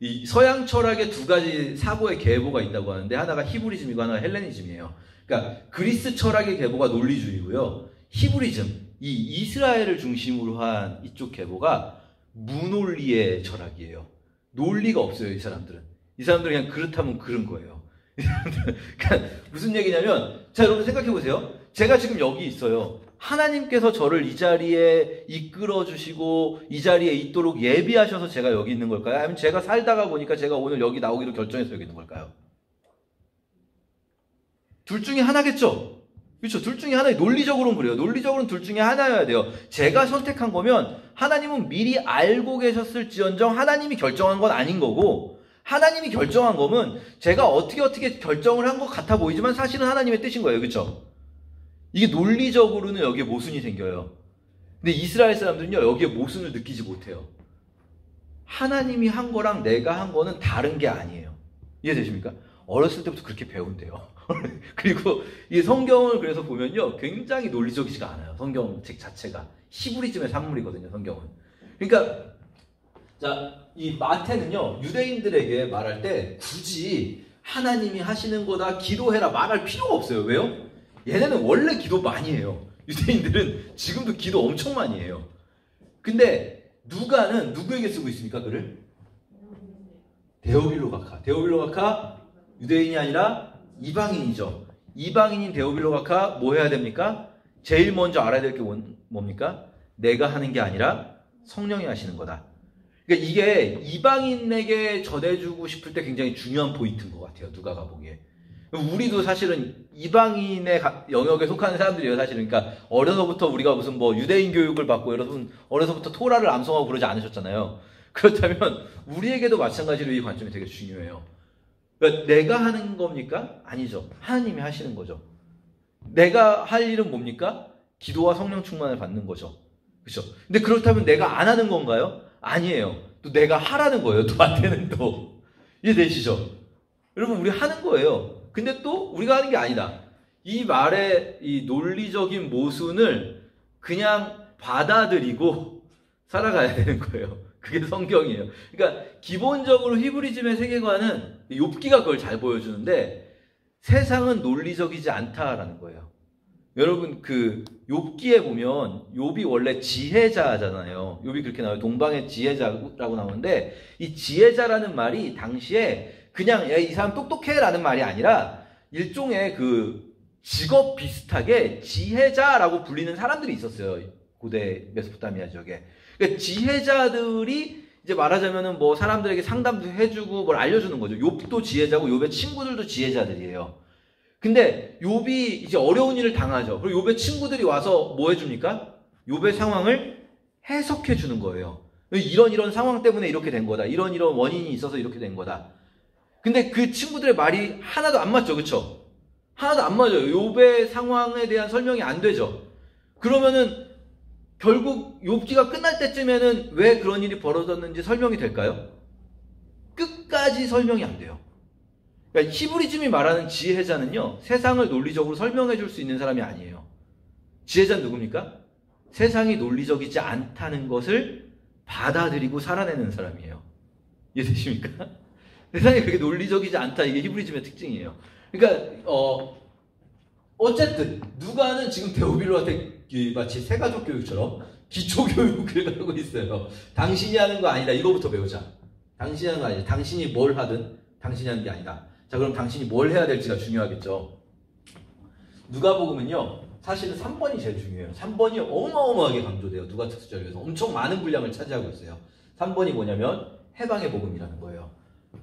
이 서양 철학의 두 가지 사고의 계보가 있다고 하는데 하나가 히브리즘이고 하나가 헬레니즘이에요. 그러니까 그리스 철학의 계보가 논리주의고요. 히브리즘, 이 이스라엘을 중심으로 한 이쪽 계보가 무논리의 철학이에요. 논리가 없어요, 이 사람들은. 이 사람들은 그냥 그렇다면 그런 거예요. 그러니까 무슨 얘기냐면 자 여러분 생각해 보세요. 제가 지금 여기 있어요. 하나님께서 저를 이 자리에 이끌어 주시고 이 자리에 있도록 예비하셔서 제가 여기 있는 걸까요? 아니면 제가 살다가 보니까 제가 오늘 여기 나오기로 결정해서 여기 있는 걸까요? 둘 중에 하나겠죠. 그렇죠. 둘 중에 하나. 논리적으로는 그래요. 논리적으로는 둘 중에 하나여야 돼요. 제가 선택한 거면 하나님은 미리 알고 계셨을지언정 하나님이 결정한 건 아닌 거고 하나님이 결정한 거면 제가 어떻게 어떻게 결정을 한 것 같아 보이지만 사실은 하나님의 뜻인 거예요. 그렇죠? 이게 논리적으로는 여기에 모순이 생겨요. 근데 이스라엘 사람들은요, 여기에 모순을 느끼지 못해요. 하나님이 한 거랑 내가 한 거는 다른 게 아니에요. 이해되십니까? 어렸을 때부터 그렇게 배운대요. 그리고 이 성경을 그래서 보면요, 굉장히 논리적이지가 않아요. 성경 책 자체가. 히브리즘의 산물이거든요, 성경은. 그러니까, 자, 이 마태는요, 유대인들에게 말할 때 굳이 하나님이 하시는 거다, 기도해라 말할 필요가 없어요. 왜요? 얘네는 원래 기도 많이 해요. 유대인들은 지금도 기도 엄청 많이 해요. 근데 누가는 누구에게 쓰고 있습니까? 그를? 데오빌로 가카. 데오빌로 가카 유대인이 아니라 이방인이죠. 이방인인 데오빌로 가카 뭐 해야 됩니까? 제일 먼저 알아야 될 게 뭡니까? 내가 하는 게 아니라 성령이 하시는 거다. 그러니까 이게 이방인에게 전해주고 싶을 때 굉장히 중요한 포인트인 것 같아요. 누가가 보기에. 우리도 사실은 이방인의 영역에 속하는 사람들이에요, 사실은. 그러니까 어려서부터 우리가 무슨 뭐 유대인 교육을 받고 여러분 어려서부터 토라를 암송하고 그러지 않으셨잖아요. 그렇다면 우리에게도 마찬가지로 이 관점이 되게 중요해요. 그러니까 내가 하는 겁니까? 아니죠. 하나님이 하시는 거죠. 내가 할 일은 뭡니까? 기도와 성령 충만을 받는 거죠. 그렇죠? 근데 그렇다면 내가 안 하는 건가요? 아니에요. 또 내가 하라는 거예요. 또 한테는 또. 이해되시죠? 여러분 우리 하는 거예요. 근데 또 우리가 하는 게 아니다. 이 말의 이 논리적인 모순을 그냥 받아들이고 살아가야 되는 거예요. 그게 성경이에요. 그러니까 기본적으로 히브리즘의 세계관은 욥기가 그걸 잘 보여주는데 세상은 논리적이지 않다라는 거예요. 여러분 그 욥기에 보면 욥이 원래 지혜자잖아요. 욥이 그렇게 나와요. 동방의 지혜자라고 나오는데 이 지혜자라는 말이 당시에 그냥 이 사람 똑똑해라는 말이 아니라 일종의 그 직업 비슷하게 지혜자라고 불리는 사람들이 있었어요. 고대 메소포타미아 지역에. 그러니까 지혜자들이 이제 말하자면은 뭐 사람들에게 상담도 해주고 뭘 알려주는 거죠. 욥도 지혜자고 욥의 친구들도 지혜자들이에요. 근데 욥이 이제 어려운 일을 당하죠. 그리고 욥의 친구들이 와서 뭐 해줍니까? 욥의 상황을 해석해 주는 거예요. 이런 이런 상황 때문에 이렇게 된 거다. 이런 이런 원인이 있어서 이렇게 된 거다. 근데 그 친구들의 말이 하나도 안 맞죠, 그렇죠? 하나도 안 맞아요. 욥의 상황에 대한 설명이 안 되죠. 그러면은 결국 욥기가 끝날 때쯤에는 왜 그런 일이 벌어졌는지 설명이 될까요? 끝까지 설명이 안 돼요. 그러니까 히브리즘이 말하는 지혜자는요, 세상을 논리적으로 설명해 줄 수 있는 사람이 아니에요. 지혜자는 누굽니까? 세상이 논리적이지 않다는 것을 받아들이고 살아내는 사람이에요. 이해되십니까? 세상이 그렇게 논리적이지 않다. 이게 히브리즘의 특징이에요. 그러니까, 어, 어쨌든, 누가는 지금 데오빌로한테 마치 새가족 교육처럼 기초교육을 하고 있어요. 당신이 하는 거 아니다. 이거부터 배우자. 당신이 하는 거 아니다. 당신이 뭘 하든 당신이 하는 게 아니다. 자, 그럼 당신이 뭘 해야 될지가 중요하겠죠. 누가복음은요. 사실은 3번이 제일 중요해요. 3번이 어마어마하게 강조돼요. 누가 특수절에서 엄청 많은 분량을 차지하고 있어요. 3번이 뭐냐면 해방의 복음이라는 거예요.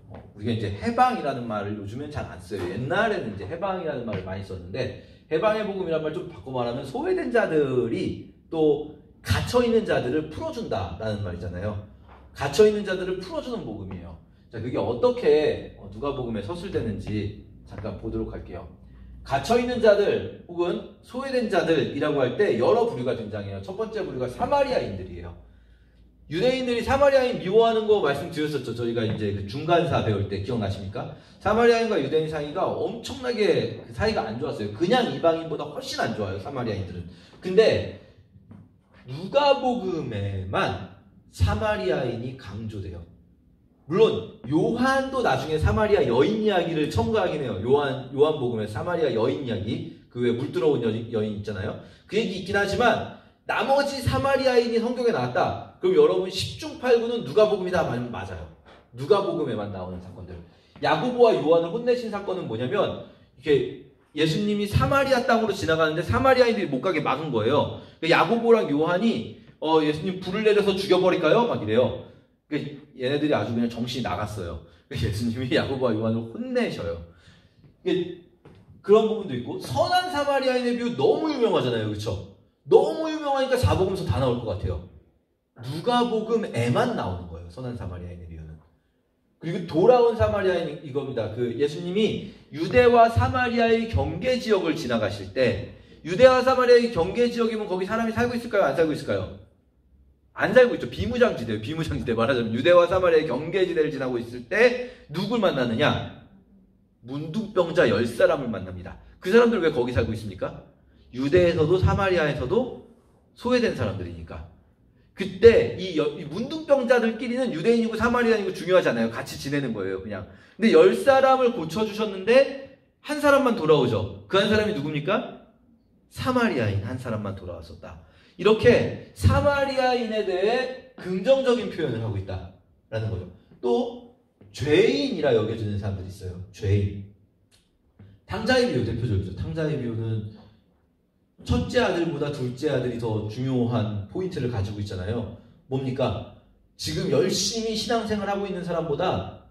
어, 우리가 이제 해방이라는 말을 요즘엔 잘 안 써요. 옛날에는 이제 해방이라는 말을 많이 썼는데 해방의 복음이라는 말좀 바꿔 말하면 소외된 자들이 또 갇혀 있는 자들을 풀어준다라는 말이잖아요. 갇혀 있는 자들을 풀어주는 복음이에요. 자, 그게 어떻게 어, 누가복음에 서술되는지 잠깐 보도록 할게요. 갇혀 있는 자들 혹은 소외된 자들이라고 할 때 여러 부류가 등장해요. 첫 번째 부류가 사마리아인들이에요. 유대인들이 사마리아인 미워하는 거 말씀드렸었죠. 저희가 이제 그 중간사 배울 때 기억나십니까? 사마리아인과 유대인 사이가 엄청나게 그 사이가 안 좋았어요. 그냥 이방인보다 훨씬 안 좋아요. 사마리아인들은. 근데 누가복음에만 사마리아인이 강조돼요. 물론 요한도 나중에 사마리아 여인 이야기를 첨가하긴 해요. 요한 요한복음에 사마리아 여인 이야기 그 외에 물 들어온 여인, 여인 있잖아요. 그 얘기 있긴 하지만 나머지 사마리아인이 성경에 나왔다. 그럼 여러분 10중 8구는 누가복음이다 맞아요. 누가복음에만 나오는 사건들. 야고보와 요한을 혼내신 사건은 뭐냐면 이렇게 예수님이 사마리아 땅으로 지나가는데 사마리아인들이 못 가게 막은 거예요. 그러니까 야고보랑 요한이 어, 예수님 불을 내려서 죽여버릴까요? 막 이래요. 그러니까 얘네들이 아주 그냥 정신이 나갔어요. 그러니까 예수님이 야고보와 요한을 혼내셔요. 그런 부분도 있고 선한 사마리아인의 비유 너무 유명하잖아요. 그렇죠? 너무 유명하니까 사복음서 다 나올 것 같아요. 누가복음에만 나오는 거예요. 선한 사마리아인의 비유는. 그리고 돌아온 사마리아인 이겁니다. 그 예수님이 유대와 사마리아의 경계 지역을 지나가실 때 유대와 사마리아의 경계 지역이면 거기 사람이 살고 있을까요? 안 살고 있을까요? 안 살고 있죠. 비무장지대요. 비무장지대 말하자면 유대와 사마리아의 경계지대를 지나고 있을 때 누굴 만나느냐? 문둥병자 열 사람을 만납니다. 그 사람들 왜 거기 살고 있습니까? 유대에서도 사마리아에서도 소외된 사람들이니까. 그때 이, 이 문둥병자들끼리는 유대인이고 사마리아인이고 중요하지 않아요. 같이 지내는 거예요, 그냥. 근데 열 사람을 고쳐주셨는데 한 사람만 돌아오죠. 그 한 사람이 누굽니까? 사마리아인 한 사람만 돌아왔었다. 이렇게 사마리아인에 대해 긍정적인 표현을 하고 있다라는 거죠. 또 죄인이라 여겨지는 사람들이 있어요. 죄인. 탕자의 비유 대표적이죠. 탕자의 비유는 첫째 아들보다 둘째 아들이 더 중요한 포인트를 가지고 있잖아요. 뭡니까? 지금 열심히 신앙생활 하고 있는 사람보다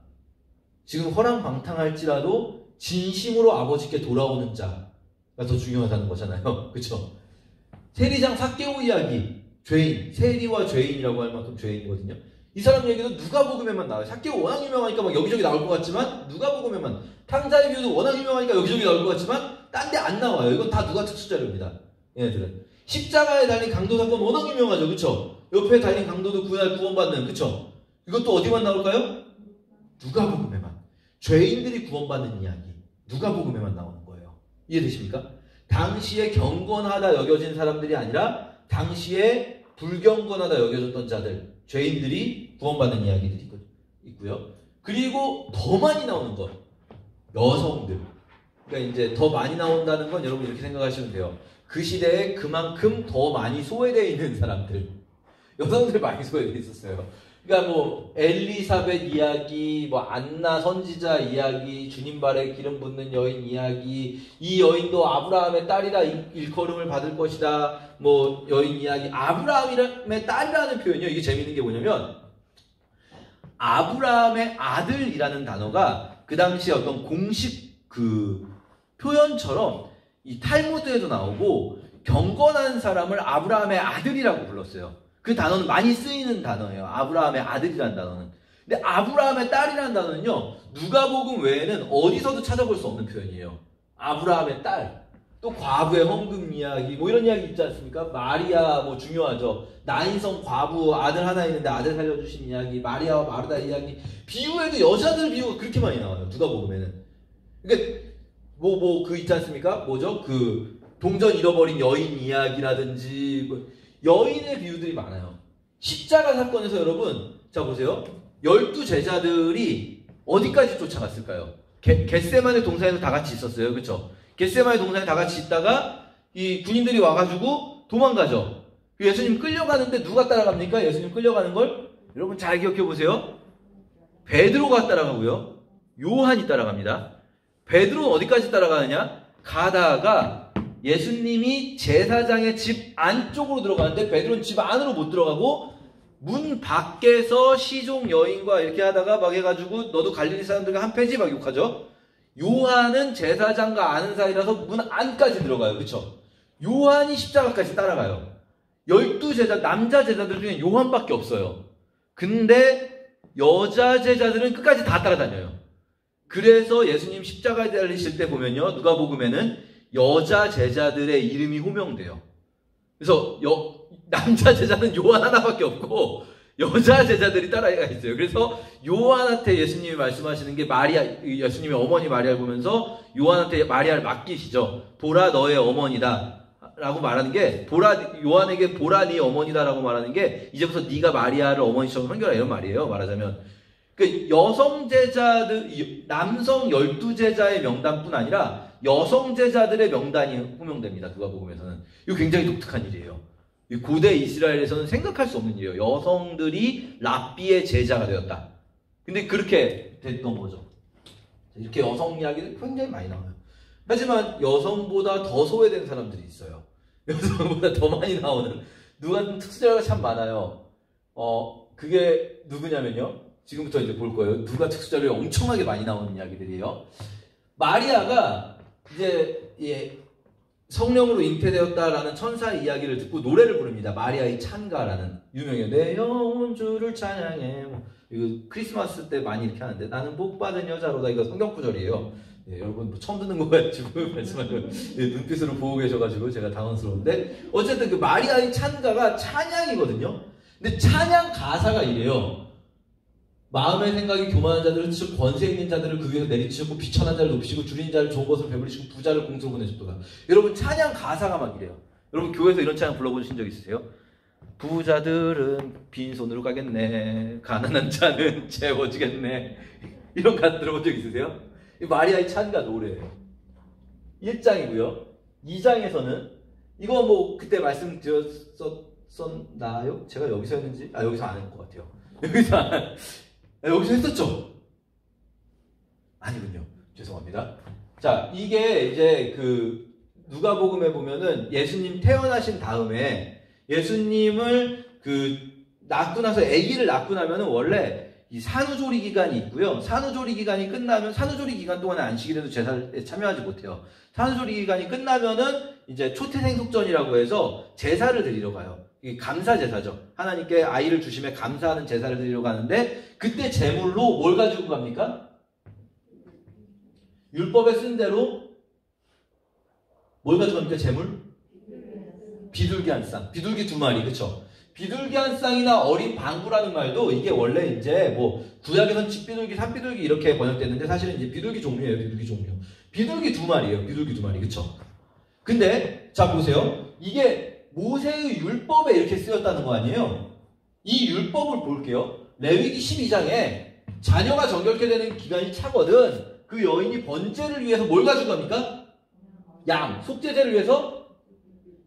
지금 허랑방탕할지라도 진심으로 아버지께 돌아오는 자가 더 중요하다는 거잖아요. 그렇죠? 세리장 사개오 이야기, 죄인, 세리와 죄인이라고 할 만큼 죄인이거든요. 이 사람 얘기도 누가복음에만 나와요. 사개오 워낙 유명하니까 막 여기저기 나올 것 같지만 누가복음에만 탕자의 비유도 워낙 유명하니까 여기저기 나올 것 같지만 딴 데 안 나와요. 이건 다 누가 특수 자료입니다. 얘네들은 십자가에 달린 강도 사건 워낙 유명하죠, 그쵸 옆에 달린 강도도 구날 구원받는, 그쵸 이것도 어디만 나올까요? 누가복음에만 죄인들이 구원받는 이야기, 누가복음에만 나오는 거예요. 이해되십니까? 당시에 경건하다 여겨진 사람들이 아니라 당시에 불경건하다 여겨졌던 자들, 죄인들이 구원받는 이야기들이 있고요. 그리고 더 많이 나오는 것, 여성들. 그러니까 이제 더 많이 나온다는 건 여러분 이렇게 생각하시면 돼요. 그 시대에 그만큼 더 많이 소외되어 있는 사람들, 여성들 많이 소외되어 있었어요. 그러니까 뭐 엘리사벳 이야기, 뭐 안나 선지자 이야기, 주님 발에 기름 붓는 여인 이야기, 이 여인도 아브라함의 딸이라 일컬음을 받을 것이다. 뭐 여인 이야기, 아브라함의 딸이라는 표현이요. 이게 재밌는 게 뭐냐면 아브라함의 아들이라는 단어가 그 당시 어떤 공식 그 표현처럼 이 탈무드에도 나오고 경건한 사람을 아브라함의 아들이라고 불렀어요. 그 단어는 많이 쓰이는 단어예요. 아브라함의 아들이라는 단어는. 근데 아브라함의 딸이라는 단어는요. 누가복음 외에는 어디서도 찾아볼 수 없는 표현이에요. 아브라함의 딸. 또 과부의 헌금 이야기 뭐 이런 이야기 있지 않습니까? 마리아 뭐 중요하죠. 나인성 과부 아들 하나 있는데 아들 살려주신 이야기 마리아와 마르다 이야기 비유에도 여자들 비유가 그렇게 많이 나와요. 누가복음에는. 그러니까 뭐 뭐 그 있지 않습니까? 뭐죠? 그 동전 잃어버린 여인 이야기라든지 뭐 여인의 비유들이 많아요. 십자가 사건에서 여러분, 자 보세요. 열두 제자들이 어디까지 쫓아갔을까요? 게, 겟세만의 동산에서 다 같이 있었어요. 그쵸? 겟세만의 동산에 다 같이 있다가 이 군인들이 와가지고 도망가죠. 예수님 끌려가는데 누가 따라갑니까? 예수님 끌려가는 걸? 여러분 잘 기억해 보세요. 베드로가 따라가고요. 요한이 따라갑니다. 베드로는 어디까지 따라가느냐? 가다가 예수님이 제사장의 집 안쪽으로 들어가는데 베드로는 집 안으로 못 들어가고 문 밖에서 시종 여인과 이렇게 하다가 막 해가지고 너도 갈릴리 사람들과 한 패지 막 욕하죠. 요한은 제사장과 아는 사이라서 문 안까지 들어가요. 그쵸? 요한이 십자가까지 따라가요. 열두 제자, 남자 제자들 중에 요한밖에 없어요. 근데 여자 제자들은 끝까지 다 따라다녀요. 그래서 예수님 십자가에 달리실 때 보면요. 누가 복음에는 여자 제자들의 이름이 호명돼요. 그래서 여, 남자 제자는 요한 하나밖에 없고 여자 제자들이 따라가 있어요. 그래서 요한한테 예수님이 말씀하시는 게 마리아 예수님의 어머니 마리아를 보면서 요한한테 마리아를 맡기시죠. 보라 너의 어머니다. 라고 말하는 게 보라 요한에게 보라 네 어머니다라고 말하는 게 이제부터 네가 마리아를 어머니처럼 섬겨라 이런 말이에요. 말하자면 그 여성 제자들 남성 열두 제자의 명단뿐 아니라 여성 제자들의 명단이 호명됩니다. 누가복음에서는 이거 굉장히 독특한 일이에요. 고대 이스라엘에서는 생각할 수 없는 일이에요. 여성들이 랍비의 제자가 되었다. 근데 그렇게 됐던 거죠. 이렇게 여성 이야기를 굉장히 많이 나와요. 하지만 여성보다 더 소외된 사람들이 있어요. 여성보다 더 많이 나오는 누가 특수자가 참 많아요. 어 그게 누구냐면요. 지금부터 이제 볼 거예요. 누가 특수자를 엄청나게 많이 나오는 이야기들이에요. 마리아가 이제 예, 성령으로 잉태되었다라는 천사 이야기를 듣고 노래를 부릅니다. 마리아의 찬가라는 유명해요. 내 영혼 주를 찬양해. 뭐, 이거 크리스마스 때 많이 이렇게 하는데 나는 복 받은 여자로다. 이거 성경 구절이에요. 예, 여러분 뭐 처음 듣는 거 가지고 말씀하는 예, 눈빛으로 보고 계셔가지고 제가 당황스러운데 어쨌든 그 마리아의 찬가가 찬양이거든요. 근데 찬양 가사가 이래요. 마음의 생각이 교만한 자들을 치시고 권세 있는 자들을 그 위에서 내리치시고 비천한 자를 높이시고 줄인 자를 좋은 것을 배부리시고 부자를 공수로 보내셨도다. 여러분 찬양 가사가 막 이래요. 여러분 교회에서 이런 찬양 불러보신 적 있으세요? 부자들은 빈손으로 가겠네. 가난한 자는 채워지겠네. 이런 가사 들어본 적 있으세요? 마리아의 찬가 노래예요. 1장이고요. 2장에서는 이거 뭐 그때 말씀드렸었나요? 제가 여기서 했는지 아 여기서 안 했는 것 같아요. 여기서 네, 여기서 했었죠? 아니군요. 죄송합니다. 자, 이게 이제 그 누가복음에 보면은 예수님 태어나신 다음에 예수님을 그 낳고 나서 아기를 낳고 나면은 원래 이 산후조리 기간이 있고요. 산후조리 기간이 끝나면 산후조리 기간 동안에 안식일에도 제사에 참여하지 못해요. 산후조리 기간이 끝나면은 이제 초태생 속전이라고 해서 제사를 드리러 가요. 감사 제사죠. 하나님께 아이를 주심에 감사하는 제사를 드리러 가는데 그때 제물로 뭘 가지고 갑니까? 율법에 쓴 대로 뭘 가지고 갑니까? 제물? 비둘기 한 쌍. 비둘기 두 마리. 그쵸? 비둘기 한 쌍이나 어린 방구라는 말도 이게 원래 이제 뭐 구약에선 집비둘기, 산비둘기 이렇게 번역됐는데 사실은 이제 비둘기 종류예요. 비둘기 종류. 비둘기 두 마리예요. 비둘기 두 마리. 그쵸? 근데 자 보세요. 이게 모세의 율법에 이렇게 쓰였다는 거 아니에요? 이 율법을 볼게요. 레위기 12장에 자녀가 정결케 되는 기간이 차거든 그 여인이 번제를 위해서 뭘 가지고 갑니까? 양, 속죄제를 위해서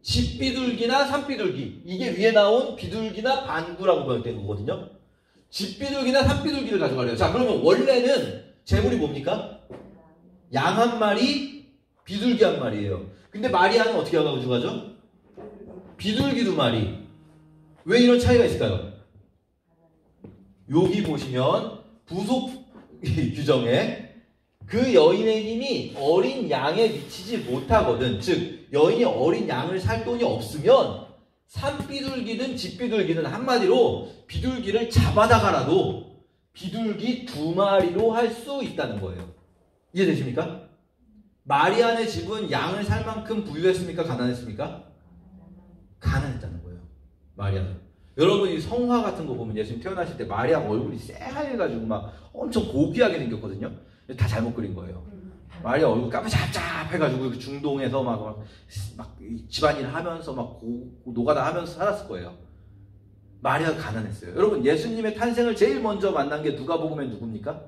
집비둘기나 산비둘기 이게 위에 나온 비둘기나 반구라고 번역된 거거든요. 집비둘기나 산비둘기를 가져가래요. 자 그러면 원래는 재물이 뭡니까? 양 한 마리, 비둘기 한 마리예요. 근데 마리아는 어떻게 가져가죠? 비둘기 두 마리. 왜 이런 차이가 있을까요? 여기 보시면 부속 규정에 그 여인의 힘이 어린 양에 미치지 못하거든. 즉, 여인이 어린 양을 살 돈이 없으면 산비둘기든 집비둘기든 한마디로 비둘기를 잡아다가라도 비둘기 두 마리로 할 수 있다는 거예요. 이해되십니까? 마리안의 집은 양을 살 만큼 부유했습니까? 가난했습니까? 가난했다는 거예요. 마리아는. 여러분 이 성화 같은 거 보면 예수님 태어나실 때 마리아 얼굴이 쎄하해가지고 막 엄청 고귀하게 생겼거든요. 다 잘못 그린 거예요. 마리아 얼굴 까무잡잡 해가지고 중동에서 막, 막, 막 집안일 하면서 막 고, 노가다 하면서 살았을 거예요. 마리아가 가난했어요. 여러분 예수님의 탄생을 제일 먼저 만난 게 누가 복음엔 누굽니까?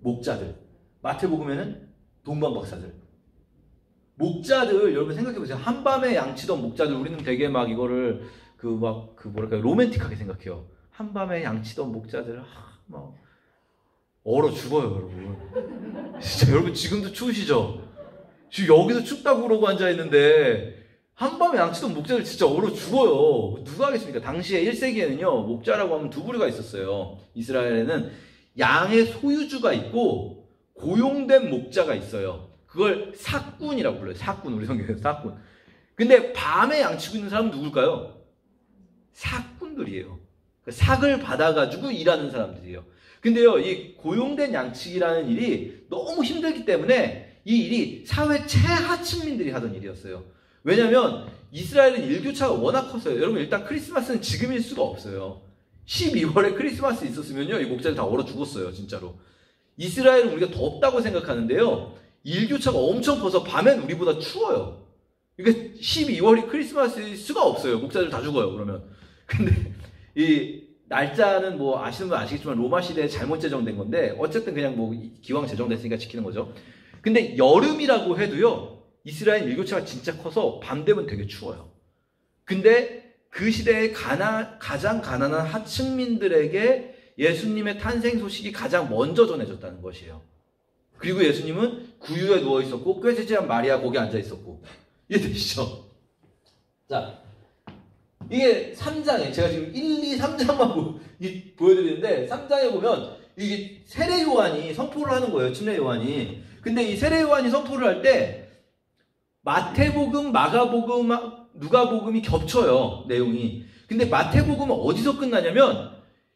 목자들. 마태복음에는 동방 박사들. 목자들 여러분 생각해 보세요. 한밤에 양치던 목자들 우리는 되게 막 이거를 그 막그 그 뭐랄까 로맨틱하게 생각해요. 한밤에 양치던 목자들 아, 막 얼어 죽어요, 여러분. 진짜 여러분 지금도 추우시죠? 지금 여기도 춥다고 그러고 앉아 있는데 한밤에 양치던 목자들 진짜 얼어 죽어요. 누가 하겠습니까? 당시에 1세기에는요, 목자라고 하면 두 부류가 있었어요. 이스라엘에는 양의 소유주가 있고 고용된 목자가 있어요. 그걸 사꾼이라고 불러요. 사꾼, 우리 성경에서 사꾼. 근데 밤에 양치고 있는 사람은 누굴까요? 사꾼들이에요. 그 삭을 받아가지고 일하는 사람들이에요. 근데요, 이 고용된 양치기라는 일이 너무 힘들기 때문에 이 일이 사회 최하층민들이 하던 일이었어요. 왜냐면 이스라엘은 일교차가 워낙 컸어요. 여러분 일단 크리스마스는 지금일 수가 없어요. 12월에 크리스마스 있었으면요, 이 목자들 다 얼어 죽었어요, 진짜로. 이스라엘은 우리가 덥다고 생각하는데요, 일교차가 엄청 커서 밤엔 우리보다 추워요. 그러니까 12월이 크리스마스일 수가 없어요. 목자들 다 죽어요, 그러면. 근데 이 날짜는 뭐 아시는 분 아시겠지만 로마 시대에 잘못 제정된 건데 어쨌든 그냥 뭐 기왕 제정됐으니까 지키는 거죠. 근데 여름이라고 해도요. 이스라엘 일교차가 진짜 커서 밤 되면 되게 추워요. 근데 그 시대에 가나, 가장 가난한 하층민들에게 예수님의 탄생 소식이 가장 먼저 전해졌다는 것이에요. 그리고 예수님은 구유에 누워 있었고 꾀지지한 마리아 거기 앉아 있었고 이해되시죠? 자, 이게 3장에 제가 지금 1, 2, 3장만 보여드리는데 3장에 보면 이게 세례 요한이 선포를 하는 거예요. 침례 요한이. 근데 이 세례 요한이 선포를 할 때 마태복음, 마가복음, 누가복음이 겹쳐요. 내용이. 근데 마태복음은 어디서 끝나냐면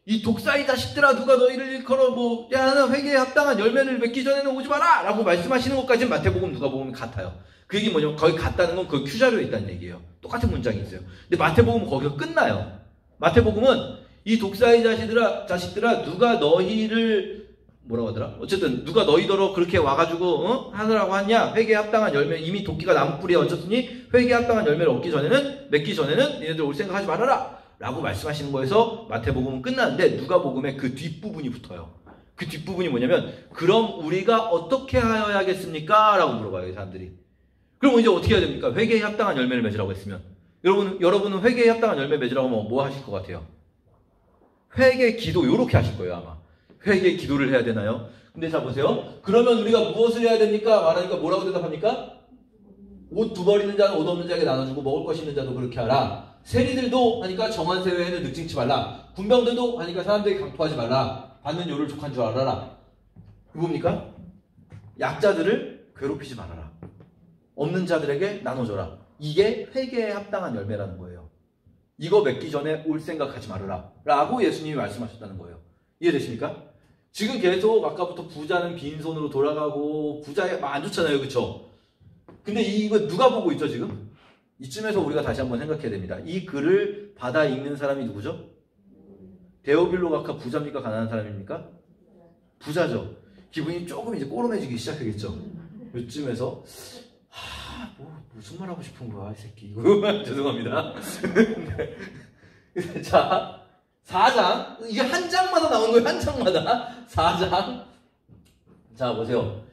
이 독사의 자식들아 누가 너희를 일컬어 뭐야 회개에 합당한 열매를 맺기 전에는 오지 마라 라고 말씀하시는 것까지는 마태복음 누가복음이 같아요. 그 얘기 뭐냐면 거기 갔다는 건 그 큐자료에 있다는 얘기예요. 똑같은 문장이 있어요. 근데 마태복음은 거기서 끝나요. 마태복음은 이 독사의 자식들아, 자식들아 누가 너희를 뭐라고 하더라? 어쨌든 누가 너희더러 그렇게 와가지고 어? 하느라고 하냐? 회개에 합당한 열매 이미 도끼가 나무 뿌리에 얹혔으니 회개에 합당한 열매를 얻기 전에는 맺기 전에는 니네들 올 생각하지 말아라. 라고 말씀하시는 거에서 마태복음은 끝나는데 누가복음의 그 뒷부분이 붙어요. 그 뒷부분이 뭐냐면 그럼 우리가 어떻게 하여야겠습니까? 라고 물어봐요, 이 사람들이. 그럼 이제 어떻게 해야 됩니까? 회개에 합당한 열매를 맺으라고 했으면. 여러분, 여러분은 회개에 합당한 열매 맺으라고 하면 뭐 하실 것 같아요? 회개 기도, 요렇게 하실 거예요, 아마. 회개 기도를 해야 되나요? 근데 자, 보세요. 그러면 우리가 무엇을 해야 됩니까? 말하니까 뭐라고 대답합니까? 옷 두 벌 있는 자는 옷 없는 자에게 나눠주고 먹을 것 있는 자도 그렇게 하라. 세리들도 하니까 정한 세회에는 늑증치 말라. 군병들도 하니까 사람들에게 강포하지 말라. 받는 요를 족한 줄 알아라. 그겁니까? 약자들을 괴롭히지 말아라. 없는 자들에게 나눠줘라. 이게 회개에 합당한 열매라는 거예요. 이거 맺기 전에 올 생각하지 말아라. 라고 예수님이 말씀하셨다는 거예요. 이해되십니까? 지금 계속 아까부터 부자는 빈손으로 돌아가고 부자에 안 좋잖아요. 그쵸? 근데 이거 누가 보고 있죠, 지금? 이쯤에서 우리가 다시 한번 생각해야 됩니다. 이 글을 받아 읽는 사람이 누구죠? 데오빌로 각하 부자입니까? 가난한 사람입니까? 부자죠. 기분이 조금 이제 꼬름해지기 시작하겠죠. 이쯤에서 하, 뭐, 무슨 말 하고 싶은 거야, 이 새끼. 죄송합니다. 자, 4장. 이게 한 장마다 나오는 거예요, 한 장마다. 4장. 자, 보세요.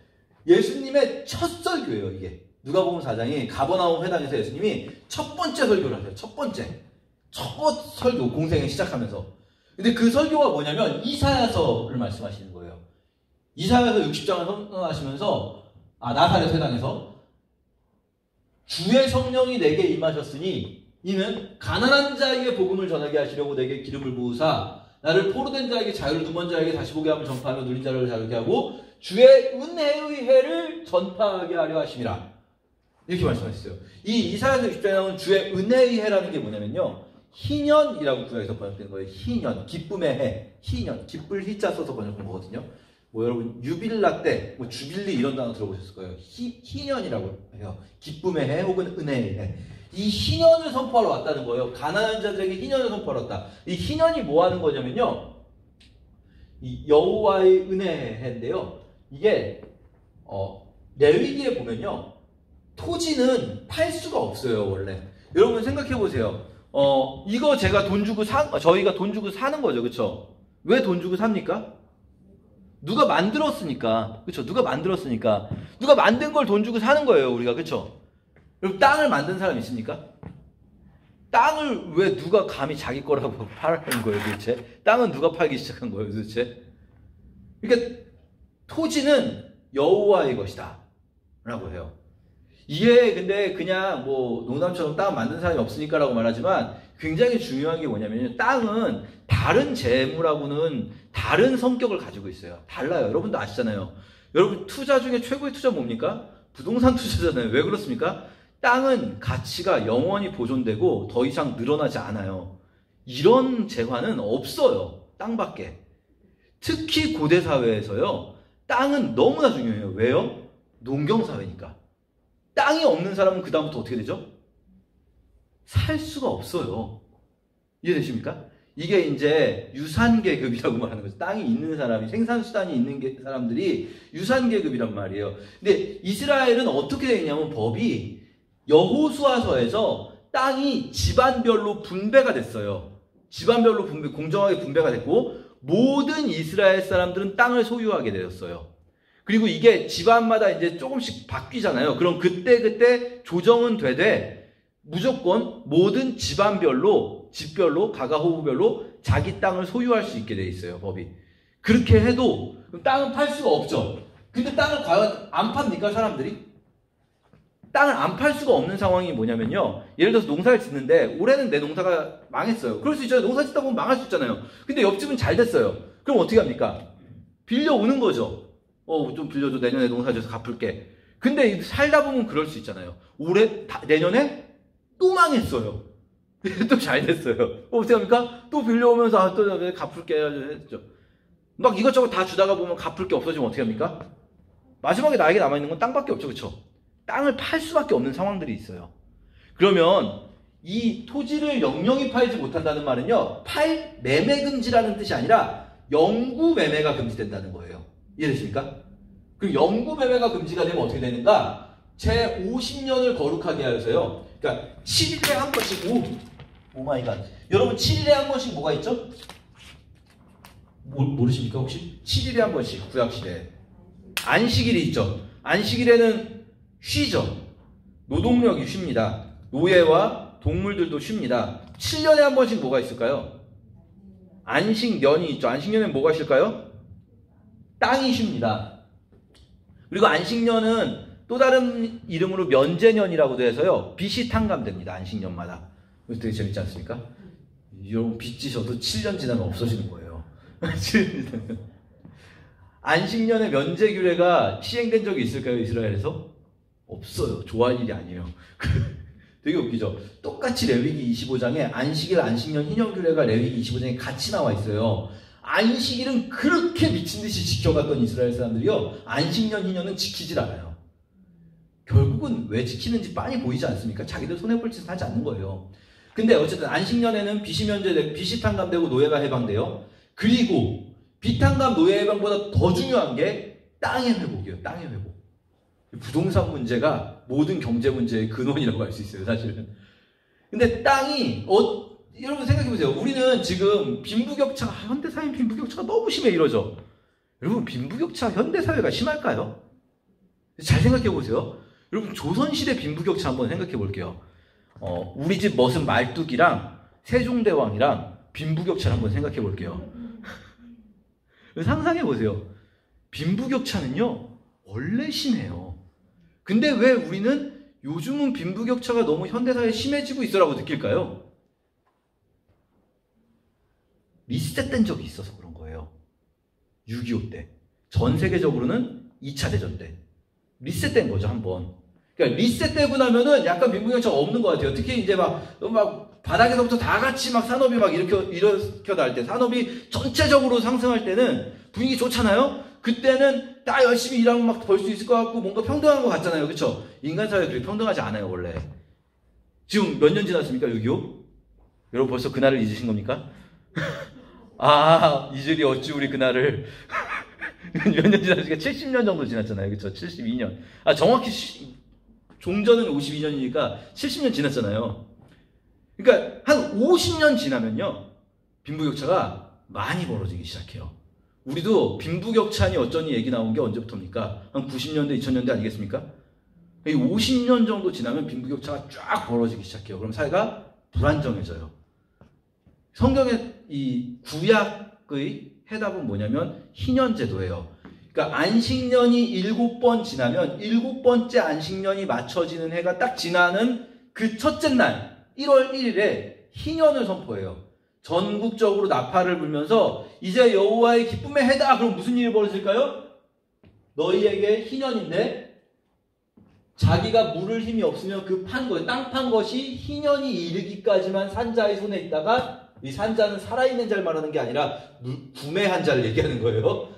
예수님의 첫 설교예요, 이게. 누가 보면 4장이 가버나움 회당에서 예수님이 첫 번째 설교를 하세요. 첫 번째. 첫 설교, 공생을 시작하면서. 근데 그 설교가 뭐냐면 이사야서를 말씀하시는 거예요. 이사야서 60장을 선언하시면서 아 나사렛 회당에서 주의 성령이 내게 임하셨으니 이는 가난한 자에게 복음을 전하게 하시려고 내게 기름을 부으사 나를 포로된 자에게 자유를 두번 자에게 다시 보게 함을 전파하며 누린 자를 자유게 하고 주의 은혜의 해를 전파하게 하려 하심이라 이렇게 말씀하셨어요. 이 이사야서 60장에 나오는 주의 은혜의 해라는 게 뭐냐면요. 희년이라고 구약에서 번역된 거예요. 희년, 기쁨의 해, 희년, 기쁠 희자 써서 번역한 거거든요. 뭐 여러분 유빌라 때, 뭐 주빌리 이런 단어 들어보셨을 거예요. 희, 희년이라고 해요. 기쁨의 해 혹은 은혜의 해. 이 희년을 선포하러 왔다는 거예요. 가난한 자들에게 희년을 선포하러 왔다. 이 희년이 뭐 하는 거냐면요. 이 여호와의 은혜의 해인데요. 이게 어, 레위기에 보면요. 토지는 팔 수가 없어요, 원래. 여러분 생각해 보세요. 어, 이거 제가 돈 주고 사, 저희가 돈 주고 사는 거죠. 그쵸? 왜 돈 주고 삽니까? 누가 만들었으니까. 그쵸? 누가 만들었으니까. 누가 만든 걸 돈 주고 사는 거예요, 우리가. 그쵸? 그럼 땅을 만든 사람 있습니까? 땅을 왜 누가 감히 자기 거라고 팔는 거예요, 도대체? 땅은 누가 팔기 시작한 거예요, 도대체? 그러니까 토지는 여호와의 것이다. 라고 해요. 이게 근데 그냥 뭐 농담처럼 땅 만든 사람이 없으니까라고 말하지만 굉장히 중요한 게 뭐냐면 땅은 다른 재물하고는 다른 성격을 가지고 있어요. 달라요. 여러분도 아시잖아요. 여러분 투자 중에 최고의 투자 뭡니까? 부동산 투자잖아요. 왜 그렇습니까? 땅은 가치가 영원히 보존되고 더 이상 늘어나지 않아요. 이런 재화는 없어요. 땅밖에. 특히 고대 사회에서요. 땅은 너무나 중요해요. 왜요? 농경 사회니까. 땅이 없는 사람은 그다음부터 어떻게 되죠? 살 수가 없어요. 이해되십니까? 이게 이제 유산계급이라고 말하는 거죠. 땅이 있는 사람이, 생산수단이 있는 사람들이 유산계급이란 말이에요. 근데 이스라엘은 어떻게 되냐면 법이 여호수아서에서 땅이 집안별로 분배가 됐어요. 집안별로 분배, 공정하게 분배가 됐고, 모든 이스라엘 사람들은 땅을 소유하게 되었어요. 그리고 이게 집안마다 이제 조금씩 바뀌잖아요. 그럼 그때 그때 조정은 되되 무조건 모든 집안별로, 집별로, 가가호구별로 자기 땅을 소유할 수 있게 돼 있어요, 법이. 그렇게 해도 땅은 팔 수가 없죠. 근데 땅을 과연 안 팝니까, 사람들이? 땅을 안 팔 수가 없는 상황이 뭐냐면요. 예를 들어서 농사를 짓는데 올해는 내 농사가 망했어요. 그럴 수 있잖아요. 농사 짓다 보면 망할 수 있잖아요. 근데 옆집은 잘 됐어요. 그럼 어떻게 합니까? 빌려오는 거죠. 어, 좀 빌려줘. 내년에 농사 지어서 갚을게. 근데 살다 보면 그럴 수 있잖아요. 올해, 다, 내년에 또 망했어요. 또 잘 됐어요. 어, 어떻게 합니까? 또 빌려오면서, 아, 또 갚을게. 했죠. 막 이것저것 다 주다가 보면 갚을 게 없어지면 어떻게 합니까? 마지막에 나에게 남아있는 건 땅밖에 없죠. 그쵸? 땅을 팔 수밖에 없는 상황들이 있어요. 그러면 이 토지를 영영이 팔지 못한다는 말은요, 팔 매매 금지라는 뜻이 아니라 영구 매매가 금지된다는 거예요. 이해되십니까? 그 영구 매매가 금지가 되면 어떻게 되는가? 제 50년을 거룩하게 하여서요. 그러니까 7일에 한 번씩 오, Oh my God. 여러분 7일에 한 번씩 뭐가 있죠? 모, 모르십니까 혹시? 7일에 한 번씩 구약시대 안식일이 있죠. 안식일에는 쉬죠. 노동력이 쉽니다. 노예와 동물들도 쉽니다. 7년에 한 번씩 뭐가 있을까요? 안식년이 있죠. 안식년에 뭐가 있을까요? 땅이 쉽니다. 그리고 안식년은 또 다른 이름으로 면제년이라고도 해서요. 빚이 탕감됩니다. 안식년마다. 그래서 되게 재밌지 않습니까? 여러분 빚지셔도 7년 지나면 없어지는 거예요. 안식년의 면제 규례가 시행된 적이 있을까요? 이스라엘에서? 없어요. 좋아할 일이 아니에요. 되게 웃기죠. 똑같이 레위기 25장에 안식일, 안식년, 희년 규례가 레위기 25장에 같이 나와 있어요. 안식일은 그렇게 미친 듯이 지켜갔던 이스라엘 사람들이요. 안식년 희년은 지키질 않아요. 결국은 왜 지키는지 빤히 보이지 않습니까? 자기들 손해볼 짓을 하지 않는 거예요. 근데 어쨌든 안식년에는 빚이 면제되고 빚이 탕감되고 노예가 해방돼요. 그리고 비탕감 노예 해방보다 더 중요한 게 땅의 회복이에요. 땅의 회복. 부동산 문제가 모든 경제 문제의 근원이라고 할 수 있어요, 사실은. 근데 땅이 어, 여러분 생각해 보세요. 우리는 지금 빈부격차 현대 사회 빈부격차가 너무 심해 이러죠. 여러분 빈부격차 현대 사회가 심할까요? 잘 생각해 보세요. 여러분 조선시대 빈부격차 한번 생각해 볼게요. 어, 우리 집 머슴 말뚝이랑 세종대왕이랑 빈부격차를 한번 생각해 볼게요. 상상해 보세요. 빈부격차는요, 원래 심해요. 근데 왜 우리는 요즘은 빈부격차가 너무 현대사회에 심해지고 있어라고 느낄까요? 리셋된 적이 있어서 그런 거예요. 6.25 때. 전 세계적으로는 2차 대전 때. 리셋된 거죠, 한 번. 그러니까 리셋되고 나면은 약간 빈부격차가 없는 것 같아요. 특히 이제 막, 막 바닥에서부터 다 같이 막 산업이 막 일으켜, 일으켜 날 때, 산업이 전체적으로 상승할 때는 분위기 좋잖아요? 그때는 다 열심히 일하고 막벌 수 있을 것 같고 뭔가 평등한 것 같잖아요. 그쵸? 인간사회 그렇게 평등하지 않아요, 원래. 지금 몇 년 지났습니까, 6.25? 여러분 벌써 그날을 잊으신 겁니까? 아, 이슬이 어찌 우리 그날을. 몇 년 지났으니까 70년 정도 지났잖아요. 그쵸? 72년. 아, 정확히 종전은 52년이니까 70년 지났잖아요. 그러니까 한 50년 지나면요. 빈부격차가 많이 벌어지기 시작해요. 우리도 빈부격차니 어쩌니 얘기 나온 게 언제부터입니까? 한 90년대, 2000년대 아니겠습니까? 50년 정도 지나면 빈부격차가 쫙 벌어지기 시작해요. 그럼 사회가 불안정해져요. 성경의 이 구약의 해답은 뭐냐면 희년제도예요. 그러니까 안식년이 일곱 번 지나면 일곱 번째 안식년이 맞춰지는 해가 딱 지나는 그 첫째 날 1월 1일에 희년을 선포해요. 전국적으로 나팔을 불면서 이제 여호와의 기쁨의 해다. 그럼 무슨 일이 벌어질까요? 너희에게 희년인데 자기가 무를 힘이 없으면 그 판 것, 땅 판 것이 희년이 이르기까지만 산자의 손에 있다가 이 산자는 살아있는 자를 말하는 게 아니라 구매한 자를 얘기하는 거예요.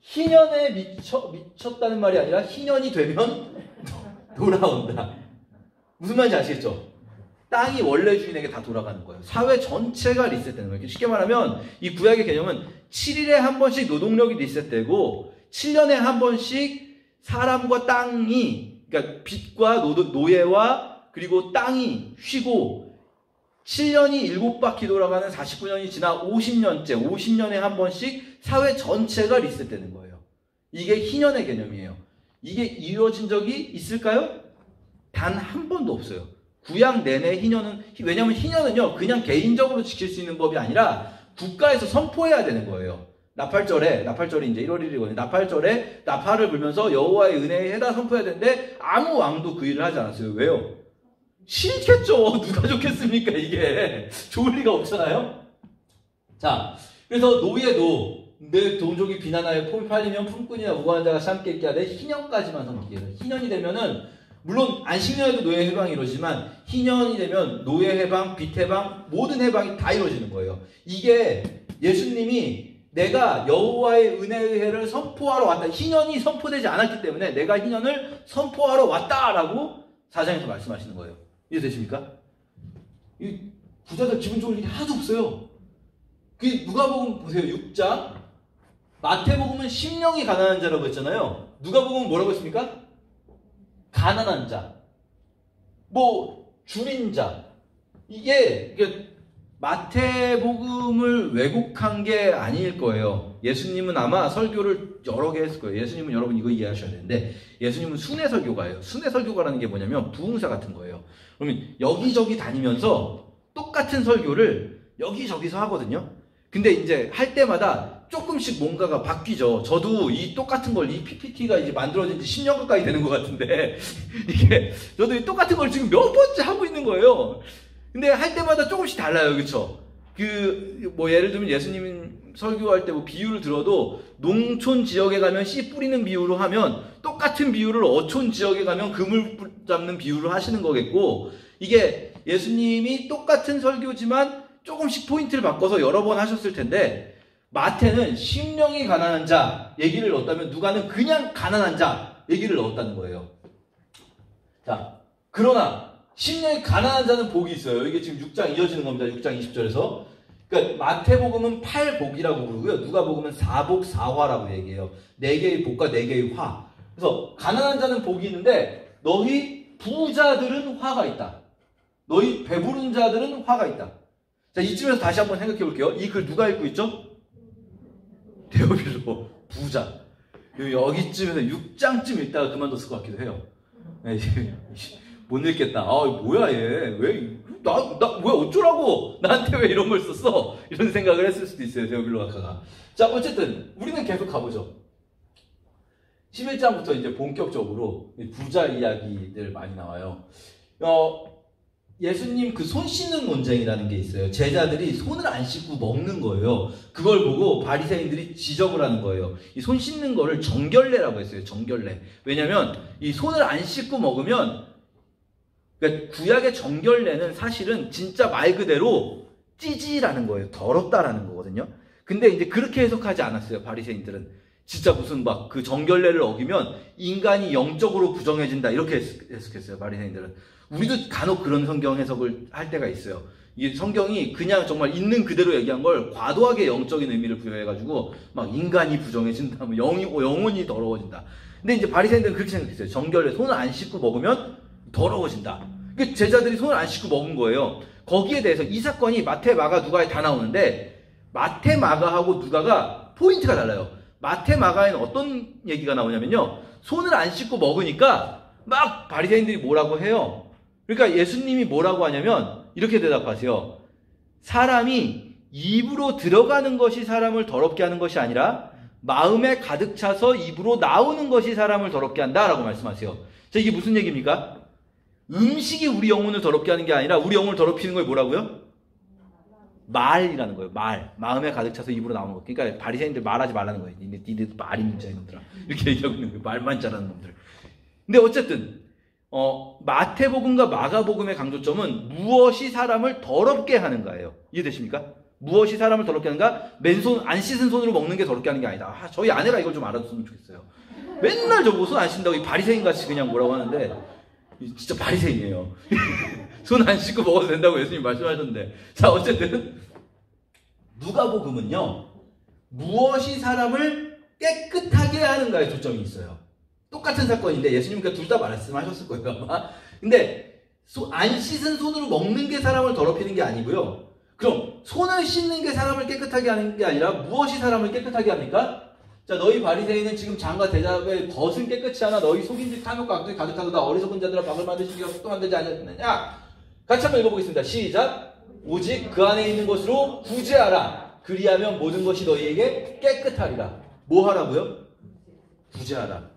희년에 미쳐, 미쳤다는 말이 아니라 희년이 되면 돌아온다. 무슨 말인지 아시겠죠? 땅이 원래 주인에게 다 돌아가는 거예요. 사회 전체가 리셋되는 거예요. 쉽게 말하면 이 구약의 개념은 7일에 한 번씩 노동력이 리셋되고 7년에 한 번씩 사람과 땅이 그러니까 빚과 노, 예와 그리고 땅이 쉬고 7년이 7바퀴 돌아가는 49년이 지나 50년째, 50년에 한 번씩 사회 전체가 리셋되는 거예요. 이게 희년의 개념이에요. 이게 이루어진 적이 있을까요? 단 한 번도 없어요. 구약 내내 희년은 왜냐하면 희년은요 그냥 개인적으로 지킬 수 있는 법이 아니라 국가에서 선포해야 되는 거예요. 나팔절에 나팔절이 이제 1월 1일이거든요. 나팔절에 나팔을 불면서 여호와의 은혜에 해다 선포해야 되는데 아무 왕도 그 일을 하지 않았어요. 왜요? 싫겠죠. 누가 좋겠습니까 이게 좋을 리가 없잖아요. 자, 그래서 노예도 내 동족이 비난하여 폼이 팔리면 품꾼이나 무고한 자가 함께 있게 하되 희년까지만 섬기게 희년이 되면은 물론 안식년에도 노예 해방이 이루어지지만 희년이 되면 노예 해방, 빚 해방, 모든 해방이 다 이루어지는 거예요. 이게 예수님이 내가 여호와의 은혜의 해를 선포하러 왔다. 희년이 선포되지 않았기 때문에 내가 희년을 선포하러 왔다라고 사장에서 말씀하시는 거예요. 이해되십니까? 이 부자들 기분 좋을 일이 하나도 없어요. 그 누가복음 보세요. 6장 마태복음은 심령이 가난한 자라고 했잖아요. 누가복음은 뭐라고 했습니까? 가난한 자, 뭐 줄인 자 이게 마태복음을 왜곡한 게 아닐 거예요. 예수님은 아마 설교를 여러 개 했을 거예요. 예수님은 여러분 이거 이해하셔야 되는데 예수님은 순회 설교가예요. 순회 설교가라는 게 뭐냐면 부흥사 같은 거예요. 그러면 여기저기 다니면서 똑같은 설교를 여기저기서 하거든요. 근데 이제 할 때마다 조금씩 뭔가가 바뀌죠. 저도 이 똑같은 걸, 이 PPT가 이제 만들어진 지 10년 가까이 되는 것 같은데, 이게, 저도 이 똑같은 걸 지금 몇 번째 하고 있는 거예요. 근데 할 때마다 조금씩 달라요. 그쵸? 그, 뭐, 예를 들면 예수님 설교할 때 뭐 비유를 들어도, 농촌 지역에 가면 씨 뿌리는 비유로 하면, 똑같은 비유를 어촌 지역에 가면 그물 잡는 비유를 하시는 거겠고, 이게 예수님이 똑같은 설교지만 조금씩 포인트를 바꿔서 여러 번 하셨을 텐데, 마태는 심령이 가난한 자 얘기를 넣었다면 누가는 그냥 가난한 자 얘기를 넣었다는 거예요. 자, 그러나 심령이 가난한 자는 복이 있어요. 이게 지금 6장 이어지는 겁니다. 6장 20절에서. 그러니까 마태복음은 8복이라고 부르고요. 누가복음은 4복 4화라고 얘기해요. 4개의 복과 4개의 화. 그래서 가난한 자는 복이 있는데 너희 부자들은 화가 있다. 너희 배부른 자들은 화가 있다. 자, 이쯤에서 다시 한번 생각해 볼게요. 이 글 누가 읽고 있죠? 데오빌로 부자. 여기쯤에서 6장쯤 읽다가 그만뒀을 것 같기도 해요. 네, 못 읽겠다. 아, 뭐야, 얘. 왜, 나, 나, 왜 어쩌라고? 나한테 왜 이런 걸 썼어? 이런 생각을 했을 수도 있어요, 데오빌로 아카가. 자, 어쨌든, 우리는 계속 가보죠. 11장부터 이제 본격적으로 부자 이야기들 많이 나와요. 어, 예수님 그 손 씻는 논쟁이라는 게 있어요. 제자들이 손을 안 씻고 먹는 거예요. 그걸 보고 바리새인들이 지적을 하는 거예요. 이 손 씻는 거를 정결례라고 했어요. 정결례. 왜냐면 이 손을 안 씻고 먹으면 그러니까 구약의 정결례는 사실은 진짜 말 그대로 찌지라는 거예요. 더럽다라는 거거든요. 근데 이제 그렇게 해석하지 않았어요. 바리새인들은. 진짜 무슨 막 그 정결례를 어기면 인간이 영적으로 부정해진다 이렇게 해석했어요. 바리새인들은. 우리도 간혹 그런 성경 해석을 할 때가 있어요. 이 성경이 그냥 정말 있는 그대로 얘기한 걸 과도하게 영적인 의미를 부여해가지고 막 인간이 부정해진다, 뭐 영이, 영혼이 더러워진다. 근데 이제 바리새인들은 그렇게 생각했어요. 정결에 손을 안 씻고 먹으면 더러워진다. 그 제자들이 손을 안 씻고 먹은 거예요. 거기에 대해서 이 사건이 마태, 마가, 누가에 다 나오는데 마태, 마가하고 누가가 포인트가 달라요. 마태, 마가에는 어떤 얘기가 나오냐면요. 손을 안 씻고 먹으니까 막 바리새인들이 뭐라고 해요. 그러니까 예수님이 뭐라고 하냐면 이렇게 대답하세요. 사람이 입으로 들어가는 것이 사람을 더럽게 하는 것이 아니라 마음에 가득 차서 입으로 나오는 것이 사람을 더럽게 한다라고 말씀하세요. 자, 이게 무슨 얘기입니까? 음식이 우리 영혼을 더럽게 하는 게 아니라 우리 영혼을 더럽히는 걸 뭐라고요? 말이라는 거예요. 말. 마음에 가득 차서 입으로 나오는 거. 그러니까 바리새인들 말하지 말라는 거예요. 니네 니네 말이 문제야 이놈들아. 이렇게 얘기하고 있는 거예요. 말만 잘하는 놈들. 근데 어쨌든 어, 마태복음과 마가복음의 강조점은 무엇이 사람을 더럽게 하는가예요. 이해되십니까? 무엇이 사람을 더럽게 하는가? 맨손, 안 씻은 손으로 먹는 게 더럽게 하는 게 아니다. 아, 저희 아내가 이걸 좀 알아줬으면 좋겠어요. 맨날 저보고 손안 씻는다고 이 바리새인 같이 그냥 뭐라고 하는데, 진짜 바리새인이에요. 손 안 씻고 먹어도 된다고 예수님 말씀하셨는데. 자, 어쨌든, 누가복음은요, 무엇이 사람을 깨끗하게 하는가에 초점이 있어요. 똑같은 사건인데 예수님께서 둘 다 말씀하셨을 거예요 아마. 근데 안 씻은 손으로 먹는 게 사람을 더럽히는 게 아니고요. 그럼 손을 씻는 게 사람을 깨끗하게 하는 게 아니라 무엇이 사람을 깨끗하게 합니까? 자 너희 바리새인은 지금 장과 대답의 겉은 깨끗이 하나 너희 속인지 탐욕과 악독이 가득하도다 어리석은 자들아 밥을 만드시기가 속도 만들지 않았느냐 같이 한번 읽어보겠습니다 시작 오직 그 안에 있는 것으로 구제하라 그리하면 모든 것이 너희에게 깨끗하리라 뭐 하라고요? 구제하라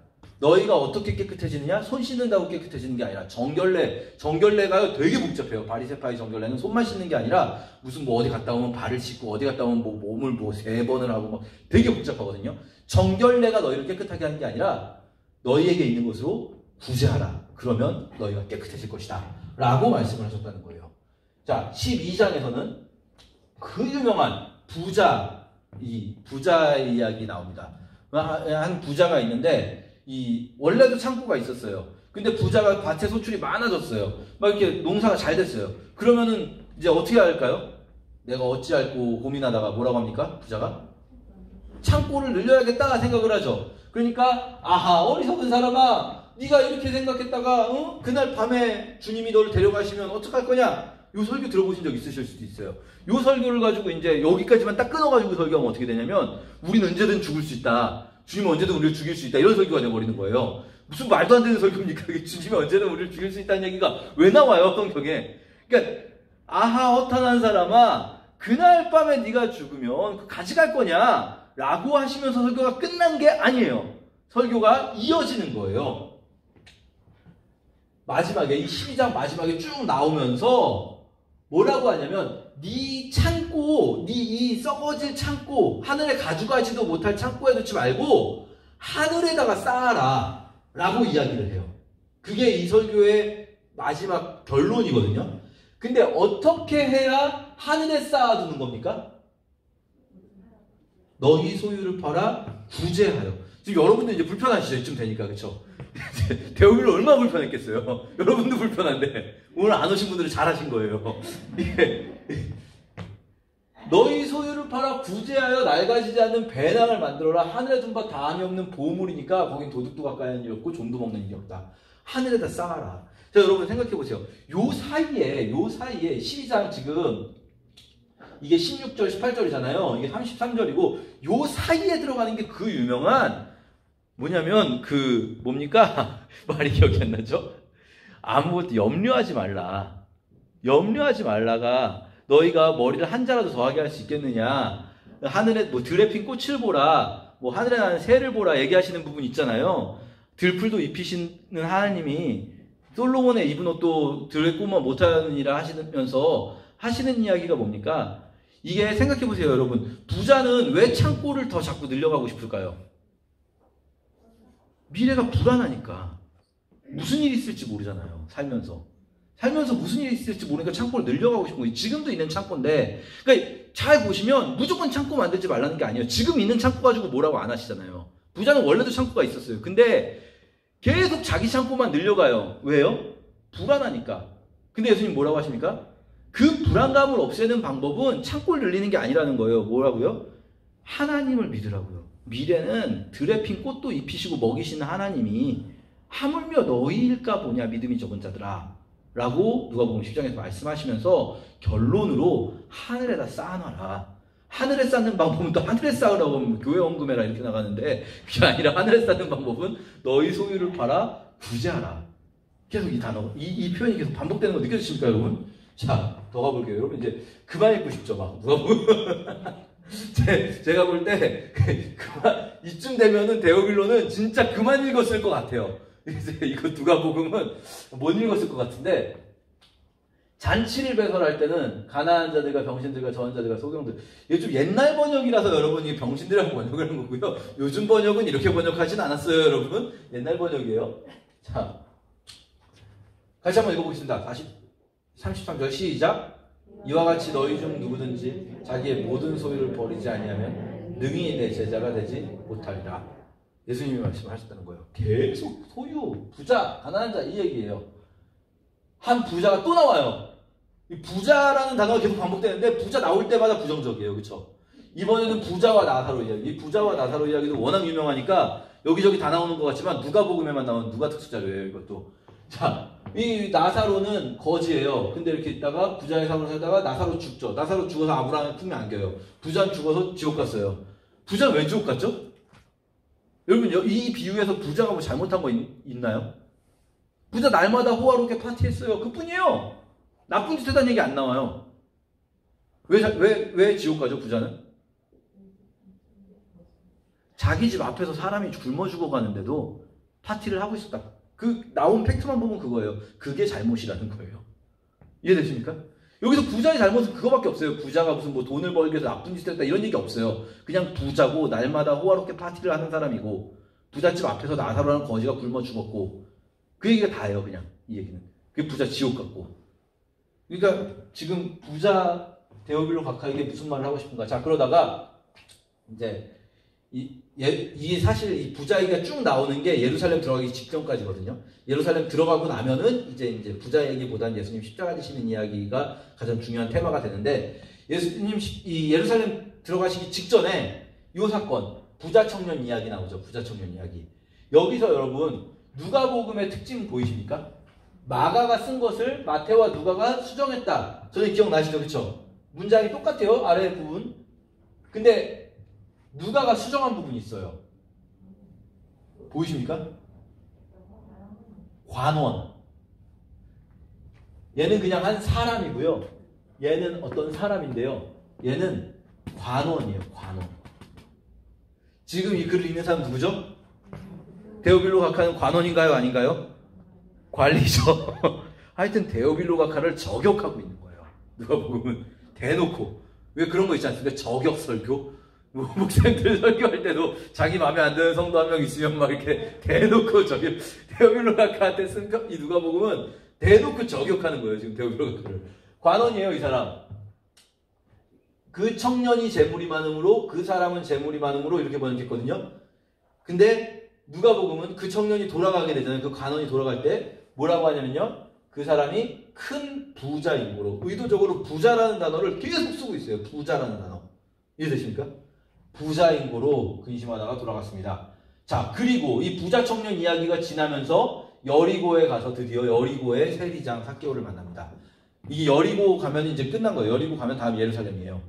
너희가 어떻게 깨끗해지느냐? 손 씻는다고 깨끗해지는 게 아니라 정결례. 정결례가 되게 복잡해요. 바리세파의 정결례는 손만 씻는 게 아니라 무슨 뭐 어디 갔다 오면 발을 씻고 어디 갔다 오면 뭐 몸을 뭐 세 번을 하고 뭐 되게 복잡하거든요. 정결례가 너희를 깨끗하게 하는 게 아니라 너희에게 있는 것으로 구제하라. 그러면 너희가 깨끗해질 것이다. 라고 말씀을 하셨다는 거예요. 자, 12장에서는 그 유명한 부자, 이 부자 이야기 나옵니다. 한 부자가 있는데 이 원래도 창고가 있었어요. 근데 부자가 밭에 소출이 많아졌어요. 막 이렇게 농사가 잘 됐어요. 그러면은 이제 어떻게 할까요? 내가 어찌할고 고민하다가 뭐라고 합니까? 부자가 창고를 늘려야겠다 생각을 하죠. 그러니까 아하 어리석은 사람아 네가 이렇게 생각했다가 어? 그날 밤에 주님이 너를 데려가시면 어떡할 거냐? 요 설교 들어보신 적 있으실 수도 있어요. 요 설교를 가지고 이제 여기까지만 딱 끊어가지고 설교하면 어떻게 되냐면 우리는 언제든 죽을 수 있다. 주님은 언제든 우리를 죽일 수 있다. 이런 설교가 되어버리는 거예요. 무슨 말도 안 되는 설교입니까? 주님이 언제든 우리를 죽일 수 있다는 얘기가 왜 나와요? 성경에. 그러니까 아하 허탄한 사람아 그날 밤에 네가 죽으면 그 가져갈 거냐? 라고 하시면서 설교가 끝난 게 아니에요. 설교가 이어지는 거예요. 마지막에 이 12장 마지막에 쭉 나오면서 뭐라고 하냐면 네 창고, 네 이 썩어질 창고, 하늘에 가져가지도 못할 창고에 놓지 말고 하늘에다가 쌓아라. 라고 이야기를 해요. 그게 이 설교의 마지막 결론이거든요. 근데 어떻게 해야 하늘에 쌓아두는 겁니까? 너희 소유를 팔아 구제하여. 지금 여러분들 이제 불편하시죠? 이쯤 되니까, 그쵸? 대우빌로 얼마나 불편했겠어요? 여러분도 불편한데, 오늘 안 오신 분들은 잘하신 거예요. 너희 소유를 팔아 구제하여 낡아지지 않는 배낭을 만들어라. 하늘에 둔 바 다함이 없는 보물이니까 거긴 도둑도 가까이 하는 일 없고 종도 먹는 일이 없다. 하늘에다 쌓아라. 자, 여러분 생각해 보세요. 요 사이에, 요 사이에 12장 지금 이게 16절, 18절이잖아요. 이게 33절이고 요 사이에 들어가는 게 그 유명한 뭐냐면 그 뭡니까? 말이 기억이 안 나죠? 아무것도 염려하지 말라. 염려하지 말라가 너희가 머리를 한 자라도 더하게 할 수 있겠느냐? 하늘에 뭐 들에 핀 꽃을 보라. 뭐 하늘에 나는 새를 보라 얘기하시는 부분 있잖아요. 들풀도 입히시는 하나님이 솔로몬의 입은 옷도 들에 꼬만 못하느니라 하시면서 하시는 이야기가 뭡니까? 이게 생각해 보세요, 여러분. 부자는 왜 창고를 더 자꾸 늘려가고 싶을까요? 미래가 불안하니까. 무슨 일이 있을지 모르잖아요, 살면서. 살면서 무슨 일이 있을지 모르니까 창고를 늘려가고 싶은 거예요. 지금도 있는 창고인데, 그러니까 잘 보시면 무조건 창고 만들지 말라는 게 아니에요. 지금 있는 창고 가지고 뭐라고 안 하시잖아요. 부자는 원래도 창고가 있었어요. 근데 계속 자기 창고만 늘려가요. 왜요? 불안하니까. 근데 예수님 뭐라고 하십니까? 그 불안감을 없애는 방법은 창고를 늘리는 게 아니라는 거예요. 뭐라고요? 하나님을 믿으라고요. 미래는 들에 핀 꽃도 입히시고 먹이시는 하나님이 하물며 너희일까 보냐 믿음이 적은 자들아 라고 누가복음 10장에서 말씀하시면서 결론으로 하늘에다 쌓아놔라. 하늘에 쌓는 방법은 또 하늘에 쌓으라고 하면 교회 원금해라 이렇게 나가는데 그게 아니라 하늘에 쌓는 방법은 너희 소유를 팔아 구제하라. 계속 이 단어, 이, 이 표현이 계속 반복되는 거 느껴지십니까 여러분? 자, 더 가볼게요. 여러분 이제 그만 읽고 싶죠, 막 누가 보면. 제, 가 볼 때 그만 이쯤 되면은 데오빌로는 진짜 그만 읽었을 것 같아요. 이거 누가 복음은 못 읽었을 것 같은데 잔치를 배설할 때는 가난한 자들과 병신들과 저한 자들과 소경들 이게 좀 옛날 번역이라서 여러분이 병신들이라고 번역을 한 거고요. 요즘 번역은 이렇게 번역하진 않았어요, 여러분. 옛날 번역이에요. 자, 같이 한번 읽어보겠습니다. 40, 33절 시작. 이와 같이 너희 중 누구든지 자기의 모든 소유를 버리지 아니하면 능히 내 제자가 되지 못하리라. 예수님이 말씀하셨다는 거예요. 계속 소유, 부자, 가난한 자 이 얘기예요. 한 부자가 또 나와요. 이 부자라는 단어가 계속 반복되는데 부자 나올 때마다 부정적이에요. 그렇죠? 이번에는 부자와 나사로 이야기. 이 부자와 나사로 이야기도 워낙 유명하니까 여기저기 다 나오는 것 같지만 누가 복음에만 나온 누가 특수자료예요. 이것도. 자, 이 나사로는 거지예요. 근데 이렇게 있다가 부자의 삶을 살다가 나사로 죽죠. 나사로 죽어서 아브라함의 품에 안겨요. 부자는 죽어서 지옥 갔어요. 부자는 왜 지옥 갔죠? 여러분 이 비유에서 부자가 뭐 잘못한 거 있, 나요 부자 날마다 호화롭게 파티했어요. 그뿐이에요. 나쁜 짓 했다는 얘기 안 나와요. 왜, 왜, 왜 지옥 가죠, 부자는? 자기 집 앞에서 사람이 굶어 죽어가는데도 파티를 하고 있었다. 그, 나온 팩트만 보면 그거예요. 그게 잘못이라는 거예요. 이해되십니까? 여기서 부자의 잘못은 그거밖에 없어요. 부자가 무슨 뭐 돈을 벌기 위해서 나쁜 짓을 했다 이런 얘기 없어요. 그냥 부자고 날마다 호화롭게 파티를 하는 사람이고 부잣집 앞에서 나사로라는 거지가 굶어 죽었고 그 얘기가 다예요. 그냥 이 얘기는. 그게 부자 지옥 같고. 그러니까 지금 부자 대오빌로 각하에게 무슨 말을 하고 싶은가? 자 그러다가 이제 이, 예, 이 사실 이 부자 얘기가 쭉 나오는 게 예루살렘 들어가기 직전까지거든요. 예루살렘 들어가고 나면은 이제 이제 부자 얘기보다는 예수님 십자가 지시는 이야기가 가장 중요한 테마가 되는데 예수님 이 예루살렘 들어가시기 직전에 이 사건 부자 청년 이야기 나오죠. 부자 청년 이야기. 여기서 여러분 누가복음의 특징 보이십니까? 마가가 쓴 것을 마태와 누가가 수정했다. 저는 기억나시죠? 그쵸? 문장이 똑같아요. 아래 부분. 근데 누가가 수정한 부분이 있어요. 보이십니까? 관원. 얘는 그냥 한 사람이고요. 얘는 어떤 사람인데요. 얘는 관원이에요. 관원. 지금 이 글을 읽는 사람 누구죠? 데오빌로 각하는 관원인가요? 아닌가요? 관리죠. 하여튼 데오빌로 각하를 저격하고 있는 거예요. 누가 보면 대놓고. 왜 그런 거 있지 않습니까? 저격 설교? 뭐 목사님들 설교할 때도 자기 마음에 안 드는 성도 한 명 있으면 막 이렇게 대놓고 저기 데오빌로 각하한테 쓴이 누가 보면 대놓고 저격하는 거예요. 지금 데오빌로 각하를. 관원이에요, 이 사람. 그 청년이 재물이 많음으로 그 사람은 재물이 많음으로 이렇게 번역했거든요. 근데 누가복음은 그 청년이 돌아가게 되잖아요. 그 관원이 돌아갈 때 뭐라고 하냐면요. 그 사람이 큰 부자인 거로 의도적으로 부자라는 단어를 계속 쓰고 있어요. 부자라는 단어. 이해되십니까? 부자인 거로 근심하다가 돌아갔습니다. 자, 그리고 이 부자 청년 이야기가 지나면서 여리고에 가서 드디어 여리고의 세리장 사개오를 만납니다. 이게 여리고 가면 이제 끝난 거예요. 여리고 가면 다음 예루살렘이에요.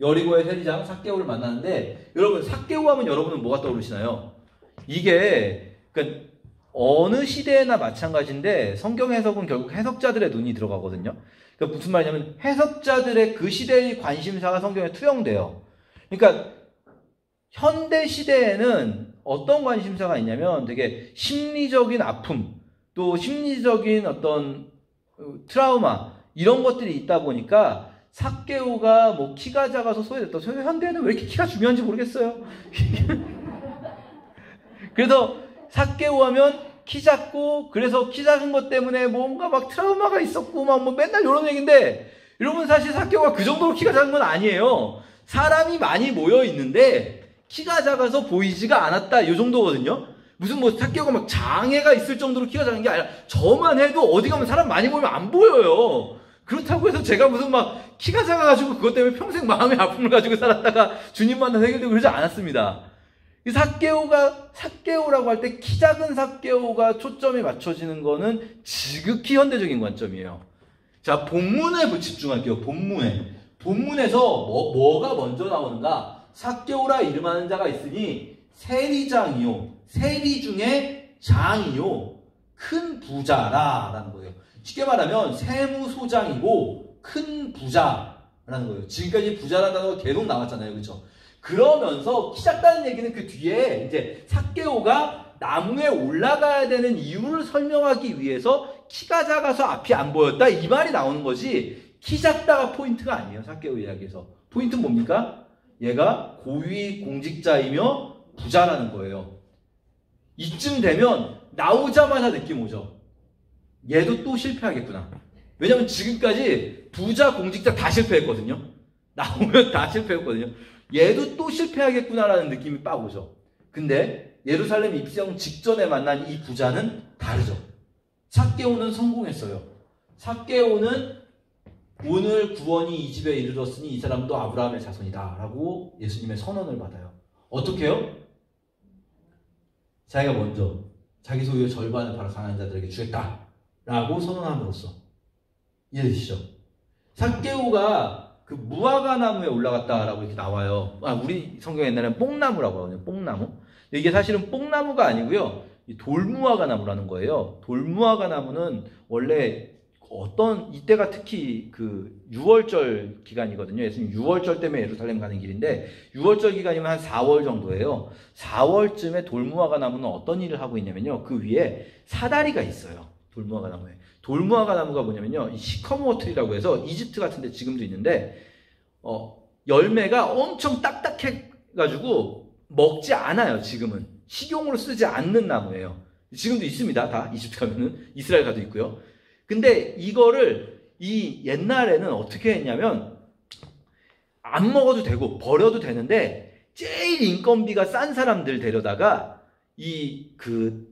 여리고의 세리장 사개오를 만나는데 여러분 사개오 하면 여러분은 뭐가 떠오르시나요? 이게 그러니까 어느 시대나 마찬가지인데 성경 해석은 결국 해석자들의 눈이 들어가거든요. 그러니까 무슨 말이냐면 해석자들의 그 시대의 관심사가 성경에 투영돼요. 그러니까 현대 시대에는 어떤 관심사가 있냐면 되게 심리적인 아픔, 또 심리적인 어떤 트라우마 이런 것들이 있다 보니까 삭개오가 뭐 키가 작아서 소외됐다. 현대에는 왜 이렇게 키가 중요한지 모르겠어요. 그래서 삭개오 하면 키 작고 그래서 키 작은 것 때문에 뭔가 막 트라우마가 있었고 막 뭐 맨날 이런 얘기인데 여러분 사실 삭개오가 그 정도로 키가 작은 건 아니에요. 사람이 많이 모여 있는데 키가 작아서 보이지가 않았다 이 정도거든요. 무슨 뭐 삭개오가 막 장애가 있을 정도로 키가 작은 게 아니라 저만 해도 어디 가면 사람 많이 보면 안 보여요. 그렇다고 해서 제가 무슨 막 키가 작아가지고 그것 때문에 평생 마음의 아픔을 가지고 살았다가 주님 만나 해결되고 그러지 않았습니다. 이 삭개오가 삭개오라고 할 때 키 작은 삭개오가 초점이 맞춰지는 거는 지극히 현대적인 관점이에요. 자 본문에 집중할게요. 본문에 본문에서 뭐, 뭐가 먼저 나오는가? 삭개오라 이름하는 자가 있으니 세리장이요 세리 중에 장이요 큰 부자라라는 거예요. 쉽게 말하면 세무소장이고 큰 부자라는 거예요. 지금까지 부자라는 단어가 계속 나왔잖아요. 그렇죠? 그러면서 키 작다는 얘기는 그 뒤에 이제 삭개오가 나무에 올라가야 되는 이유를 설명하기 위해서 키가 작아서 앞이 안 보였다 이 말이 나오는 거지 키 작다가 포인트가 아니에요 삭개오 이야기에서 포인트는 뭡니까? 얘가 고위 공직자이며 부자라는 거예요 이쯤 되면 나오자마자 느낌 오죠 얘도 또 실패하겠구나 왜냐면 지금까지 부자 공직자 다 실패했거든요 나오면 다 실패했거든요 얘도 또 실패하겠구나라는 느낌이 빡 오죠. 근데 예루살렘 입성 직전에 만난 이 부자는 다르죠. 삭개오는 성공했어요. 삭개오는 오늘 구원이 이 집에 이르렀으니 이 사람도 아브라함의 자손이다 라고 예수님의 선언을 받아요. 어떻게 해요? 자기가 먼저 자기 소유의 절반을 바로 가난한 자들에게 주겠다 라고 선언함으로써 이해되시죠? 삭개오가 그 무화과 나무에 올라갔다라고 이렇게 나와요. 아, 우리 성경 옛날에는 뽕나무라고 하거든요. 뽕나무. 이게 사실은 뽕나무가 아니고요. 돌무화과 나무라는 거예요. 돌무화과 나무는 원래 어떤 이때가 특히 그 6월절 기간이거든요. 예수님 6월절 때문에 예루살렘 가는 길인데 6월절 기간이면 한 4월 정도예요. 4월쯤에 돌무화과 나무는 어떤 일을 하고 있냐면요. 그 위에 사다리가 있어요. 돌무화과 나무에. 돌무화과 나무가 뭐냐면요. 이 시커모어 트리라고 해서 이집트 같은 데 지금도 있는데 어, 열매가 엄청 딱딱해 가지고 먹지 않아요, 지금은. 식용으로 쓰지 않는 나무예요. 지금도 있습니다. 다 이집트 가면은 이스라엘 가도 있고요. 근데 이거를 이 옛날에는 어떻게 했냐면 안 먹어도 되고 버려도 되는데 제일 인건비가 싼 사람들 데려다가 이 그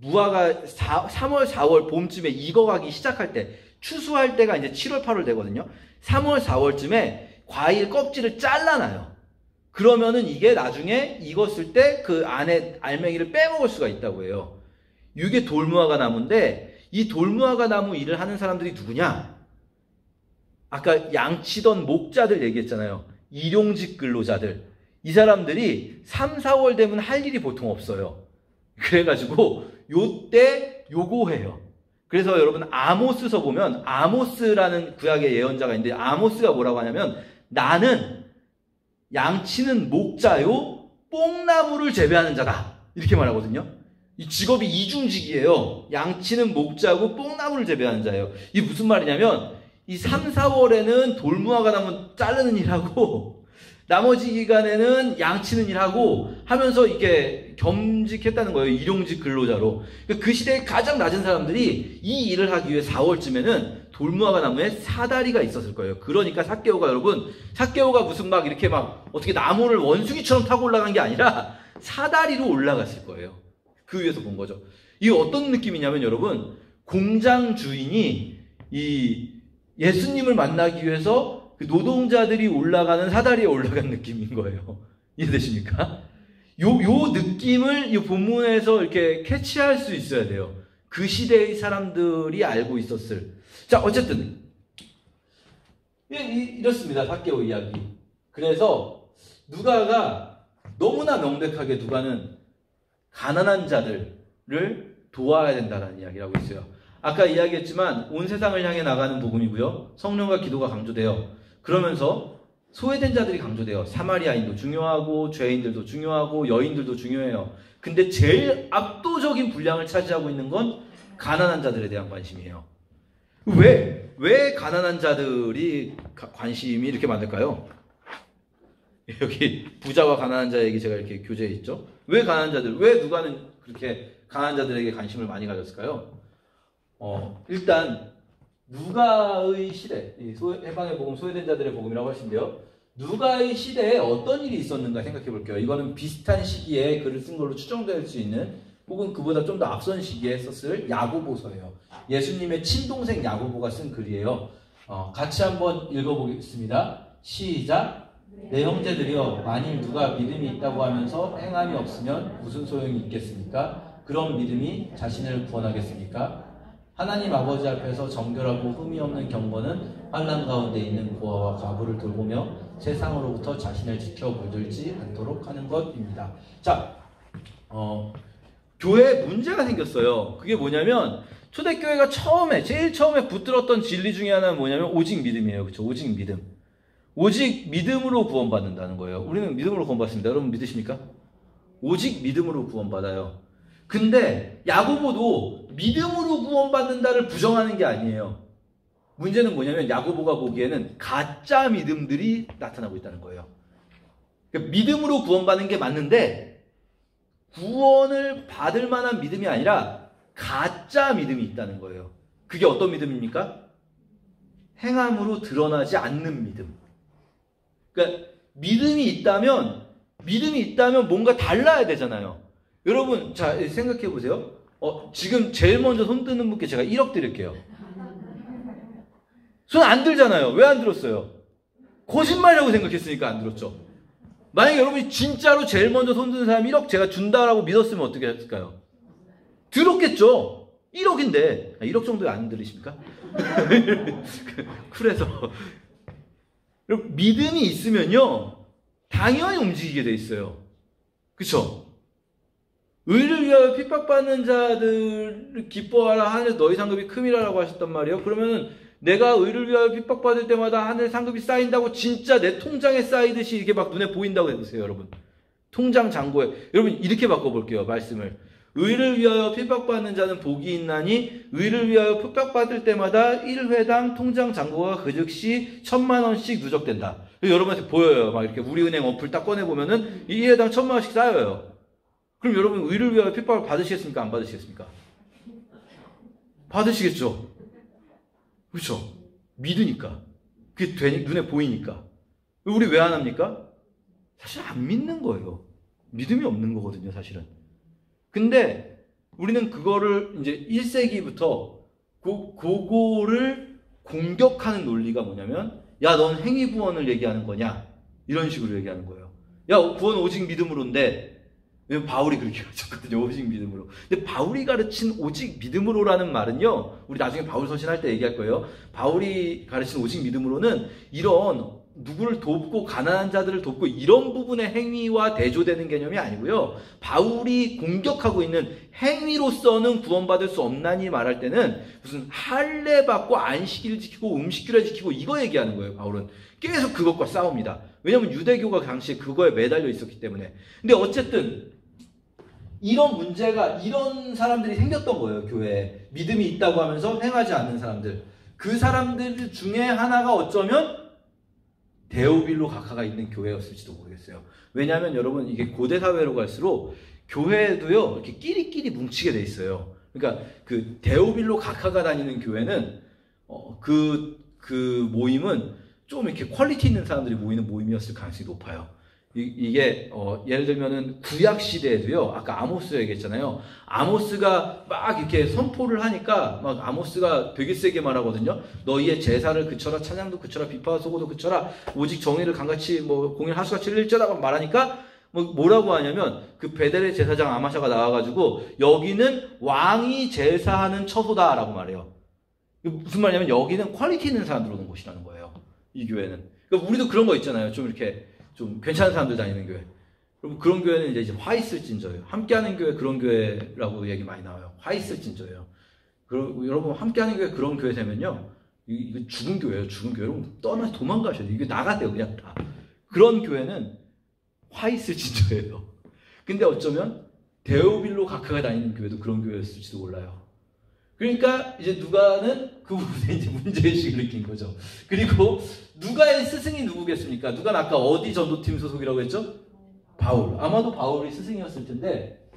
무화가 4, 3월, 4월 봄쯤에 익어가기 시작할 때 추수할 때가 이제 7월, 8월 되거든요. 3월, 4월쯤에 과일 껍질을 잘라놔요. 그러면은 이게 나중에 익었을 때 그 안에 알맹이를 빼먹을 수가 있다고 해요. 이게 돌무화과 나무인데 이 돌무화과 나무 일을 하는 사람들이 누구냐? 아까 양치던 목자들 얘기했잖아요. 일용직 근로자들. 이 사람들이 3, 4월 되면 할 일이 보통 없어요. 그래가지고 요때 요거 해요. 그래서 여러분 아모스서 보면 아모스라는 구약의 예언자가 있는데 아모스가 뭐라고 하냐면 나는 양치는 목자요 뽕나무를 재배하는 자다 이렇게 말하거든요. 이 직업이 이중직이에요. 양치는 목자고 뽕나무를 재배하는 자예요. 이게 무슨 말이냐면 이 3, 4월에는 돌무화과 나무 자르는 일하고 나머지 기간에는 양치는 일하고 하면서 이게 겸직했다는 거예요. 일용직 근로자로. 그러니까 그 시대에 가장 낮은 사람들이 이 일을 하기 위해 4월쯤에는 돌무화과 나무에 사다리가 있었을 거예요. 그러니까 사개오가 여러분, 사개오가 무슨 막 이렇게 막 어떻게 나무를 원숭이처럼 타고 올라간 게 아니라 사다리로 올라갔을 거예요. 그 위에서 본 거죠. 이게 어떤 느낌이냐면 여러분, 공장 주인이 이 예수님을 만나기 위해서 그 노동자들이 올라가는 사다리에 올라간 느낌인 거예요. 이해되십니까? 요, 요 느낌을 이 본문에서 이렇게 캐치할 수 있어야 돼요. 그 시대의 사람들이 알고 있었을. 자, 어쨌든 이렇습니다. 사개오 이야기. 그래서 누가가 너무나 명백하게 누가는 가난한 자들을 도와야 된다는 이야기를 하고 있어요. 아까 이야기했지만 온 세상을 향해 나가는 복음이고요. 성령과 기도가 강조돼요. 그러면서 소외된 자들이 강조돼요. 사마리아인도 중요하고 죄인들도 중요하고 여인들도 중요해요. 근데 제일 압도적인 분량을 차지하고 있는 건 가난한 자들에 대한 관심이에요. 왜? 왜 가난한 자들이 관심이 이렇게 많을까요? 여기 부자와 가난한 자에게 제가 이렇게 교재에 있죠. 왜 가난한 자들, 왜 누가는 그렇게 가난한 자들에게 관심을 많이 가졌을까요? 어, 일단 누가의 시대, 해방의 복음, 소외된 자들의 복음이라고 하신데요. 누가의 시대에 어떤 일이 있었는가 생각해 볼게요. 이거는 비슷한 시기에 글을 쓴 걸로 추정될 수 있는 혹은 그보다 좀 더 앞선 시기에 썼을 야고보서예요. 예수님의 친동생 야고보가 쓴 글이에요. 어, 같이 한번 읽어보겠습니다. 시작. 내 형제들이여 만일 누가 믿음이 있다고 하면서 행함이 없으면 무슨 소용이 있겠습니까? 그런 믿음이 자신을 구원하겠습니까? 하나님 아버지 앞에서 정결하고 흠이 없는 경건은 환란 가운데 있는 고아와 과부를 돌보며 세상으로부터 자신을 지켜 물들지 않도록 하는 것입니다. 자, 어, 교회에 문제가 생겼어요. 그게 뭐냐면 초대교회가 처음에 제일 처음에 붙들었던 진리 중에 하나는 뭐냐면 오직 믿음이에요. 그렇죠? 오직 믿음. 오직 믿음으로 구원받는다는 거예요. 우리는 믿음으로 구원받습니다. 여러분 믿으십니까? 오직 믿음으로 구원받아요. 근데 야고보도 믿음으로 구원받는다를 부정하는 게 아니에요. 문제는 뭐냐면 야고보가 보기에는 가짜 믿음들이 나타나고 있다는 거예요. 그러니까 믿음으로 구원받는 게 맞는데 구원을 받을 만한 믿음이 아니라 가짜 믿음이 있다는 거예요. 그게 어떤 믿음입니까? 행함으로 드러나지 않는 믿음. 그러니까 믿음이 있다면 믿음이 있다면 뭔가 달라야 되잖아요. 여러분 자 생각해 보세요. 어, 지금 제일 먼저 손 드는 분께 제가 1억 드릴게요. 손 안 들잖아요. 왜 안 들었어요? 거짓말이라고 생각했으니까 안 들었죠. 만약에 여러분이 진짜로 제일 먼저 손 드는 사람 1억 제가 준다라고 믿었으면 어떻게 했을까요? 들었겠죠. 1억인데 1억 정도 안 들으십니까? 그래서 믿음이 있으면요 당연히 움직이게 돼 있어요. 그렇죠? 의를 위하여 핍박받는 자들을 기뻐하라 하늘 너희 상급이 큼이라라고 하셨단 말이에요. 그러면은 내가 의를 위하여 핍박받을 때마다 하늘 상급이 쌓인다고 진짜 내 통장에 쌓이듯이 이렇게 막 눈에 보인다고 해보세요, 여러분. 통장 잔고에 여러분 이렇게 바꿔볼게요, 말씀을. 의를 위하여 핍박받는 자는 복이 있나니 의를 위하여 핍박받을 때마다 1회당 통장 잔고가 그 즉시 천만 원씩 누적된다. 여러분한테 보여요. 막 이렇게 우리은행 어플 딱 꺼내 보면은 1회당 천만 원씩 쌓여요. 그럼 여러분 의를 위하여 핍박을 받으시겠습니까? 안 받으시겠습니까? 받으시겠죠. 그렇죠. 믿으니까. 그게 되니, 눈에 보이니까. 우리 왜 안 합니까? 사실 안 믿는 거예요. 믿음이 없는 거거든요, 사실은. 근데 우리는 그거를 이제 1세기부터 고, 그거를 공격하는 논리가 뭐냐면 야, 넌 행위 구원을 얘기하는 거냐? 이런 식으로 얘기하는 거예요. 야, 구원 오직 믿음으로인데 왜냐면 바울이 그렇게 가르쳤거든요. 오직 믿음으로. 근데 바울이 가르친 오직 믿음으로라는 말은요. 우리 나중에 바울 서신할 때 얘기할 거예요. 바울이 가르친 오직 믿음으로는 이런 누구를 돕고 가난한 자들을 돕고 이런 부분의 행위와 대조되는 개념이 아니고요. 바울이 공격하고 있는 행위로서는 구원받을 수 없나니 말할 때는 무슨 할례 받고 안식일을 지키고 음식규를 지키고 이거 얘기하는 거예요. 바울은 계속 그것과 싸웁니다. 왜냐하면 유대교가 당시에 그거에 매달려 있었기 때문에. 근데 어쨌든 이런 문제가 이런 사람들이 생겼던 거예요 교회에 믿음이 있다고 하면서 행하지 않는 사람들 그 사람들 중에 하나가 어쩌면 데오빌로 각하가 있는 교회였을지도 모르겠어요. 왜냐하면 여러분 이게 고대 사회로 갈수록 교회도요 이렇게 끼리끼리 뭉치게 돼 있어요. 그러니까 그 데오빌로 각하가 다니는 교회는 어, 그, 그 모임은 좀 이렇게 quality 있는 사람들이 모이는 모임이었을 가능성이 높아요 이, 게 어, 예를 들면은 구약 시대에도요. 아까 아모스 얘기했잖아요. 아모스가 막 이렇게 선포를 하니까 막 아모스가 되게 세게 말하거든요. 너희의 제사를 그쳐라, 찬양도 그쳐라, 비파와 소고도 그쳐라, 오직 정의를 강같이 뭐 공의 하수같이 일절하고 말하니까 뭐 뭐라고 하냐면 그 베델의 제사장 아마샤가 나와가지고 여기는 왕이 제사하는 처소다라고 말해요. 무슨 말이냐면 여기는 quality 있는 사람들 오는 곳이라는 거예요. 이 교회는. 그러니까 우리도 그런 거 있잖아요. 좀 이렇게 좀 괜찮은 사람들 다니는 교회. 그럼 그런 교회는 이제 화 있을 진저예요. 함께하는 교회 그런 교회라고 얘기 많이 나와요. 화 있을 진저예요. 그리고 여러분 함께하는 교회 그런 교회 되면요. 이거 죽은 교회예요. 죽은 교회. 여러분 떠나 도망가셔야 돼요. 이게 나가세요. 그냥 다. 그런 교회는 화 있을 진저예요. 근데 어쩌면 데오빌로 가크가 다니는 교회도 그런 교회였을지도 몰라요. 그러니까 이제 누가는 그 부분에 이제 문제의식을 느낀 거죠. 그리고 누가의 스승이 누구겠습니까? 누가 아까 어디 전도팀 소속이라고 했죠? 바울. 아마도 바울이 스승이었을 텐데,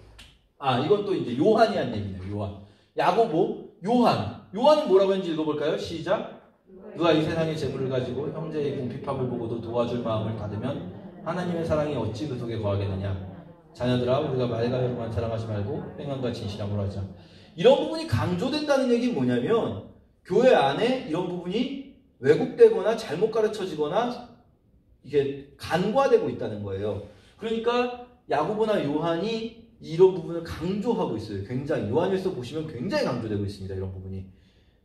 아, 또 이제 요한이 한 얘기네요, 요한. 야고보, 요한. 요한은 뭐라고 했는지 읽어볼까요? 시작. 누가 이 세상의 재물을 가지고 형제의 궁핍함을 보고도 도와줄 마음을 닫으면 하나님의 사랑이 어찌 그 속에 거하겠느냐. 자녀들아, 우리가 말과 여로만 사랑하지 말고 행함과 진실함으로 하자. 이런 부분이 강조된다는 얘기는 뭐냐면 교회 안에 이런 부분이 왜곡되거나 잘못 가르쳐지거나 이게 간과되고 있다는 거예요. 그러니까 야고보나 요한이 이런 부분을 강조하고 있어요. 굉장히 요한일서 보시면 굉장히 강조되고 있습니다. 이런 부분이.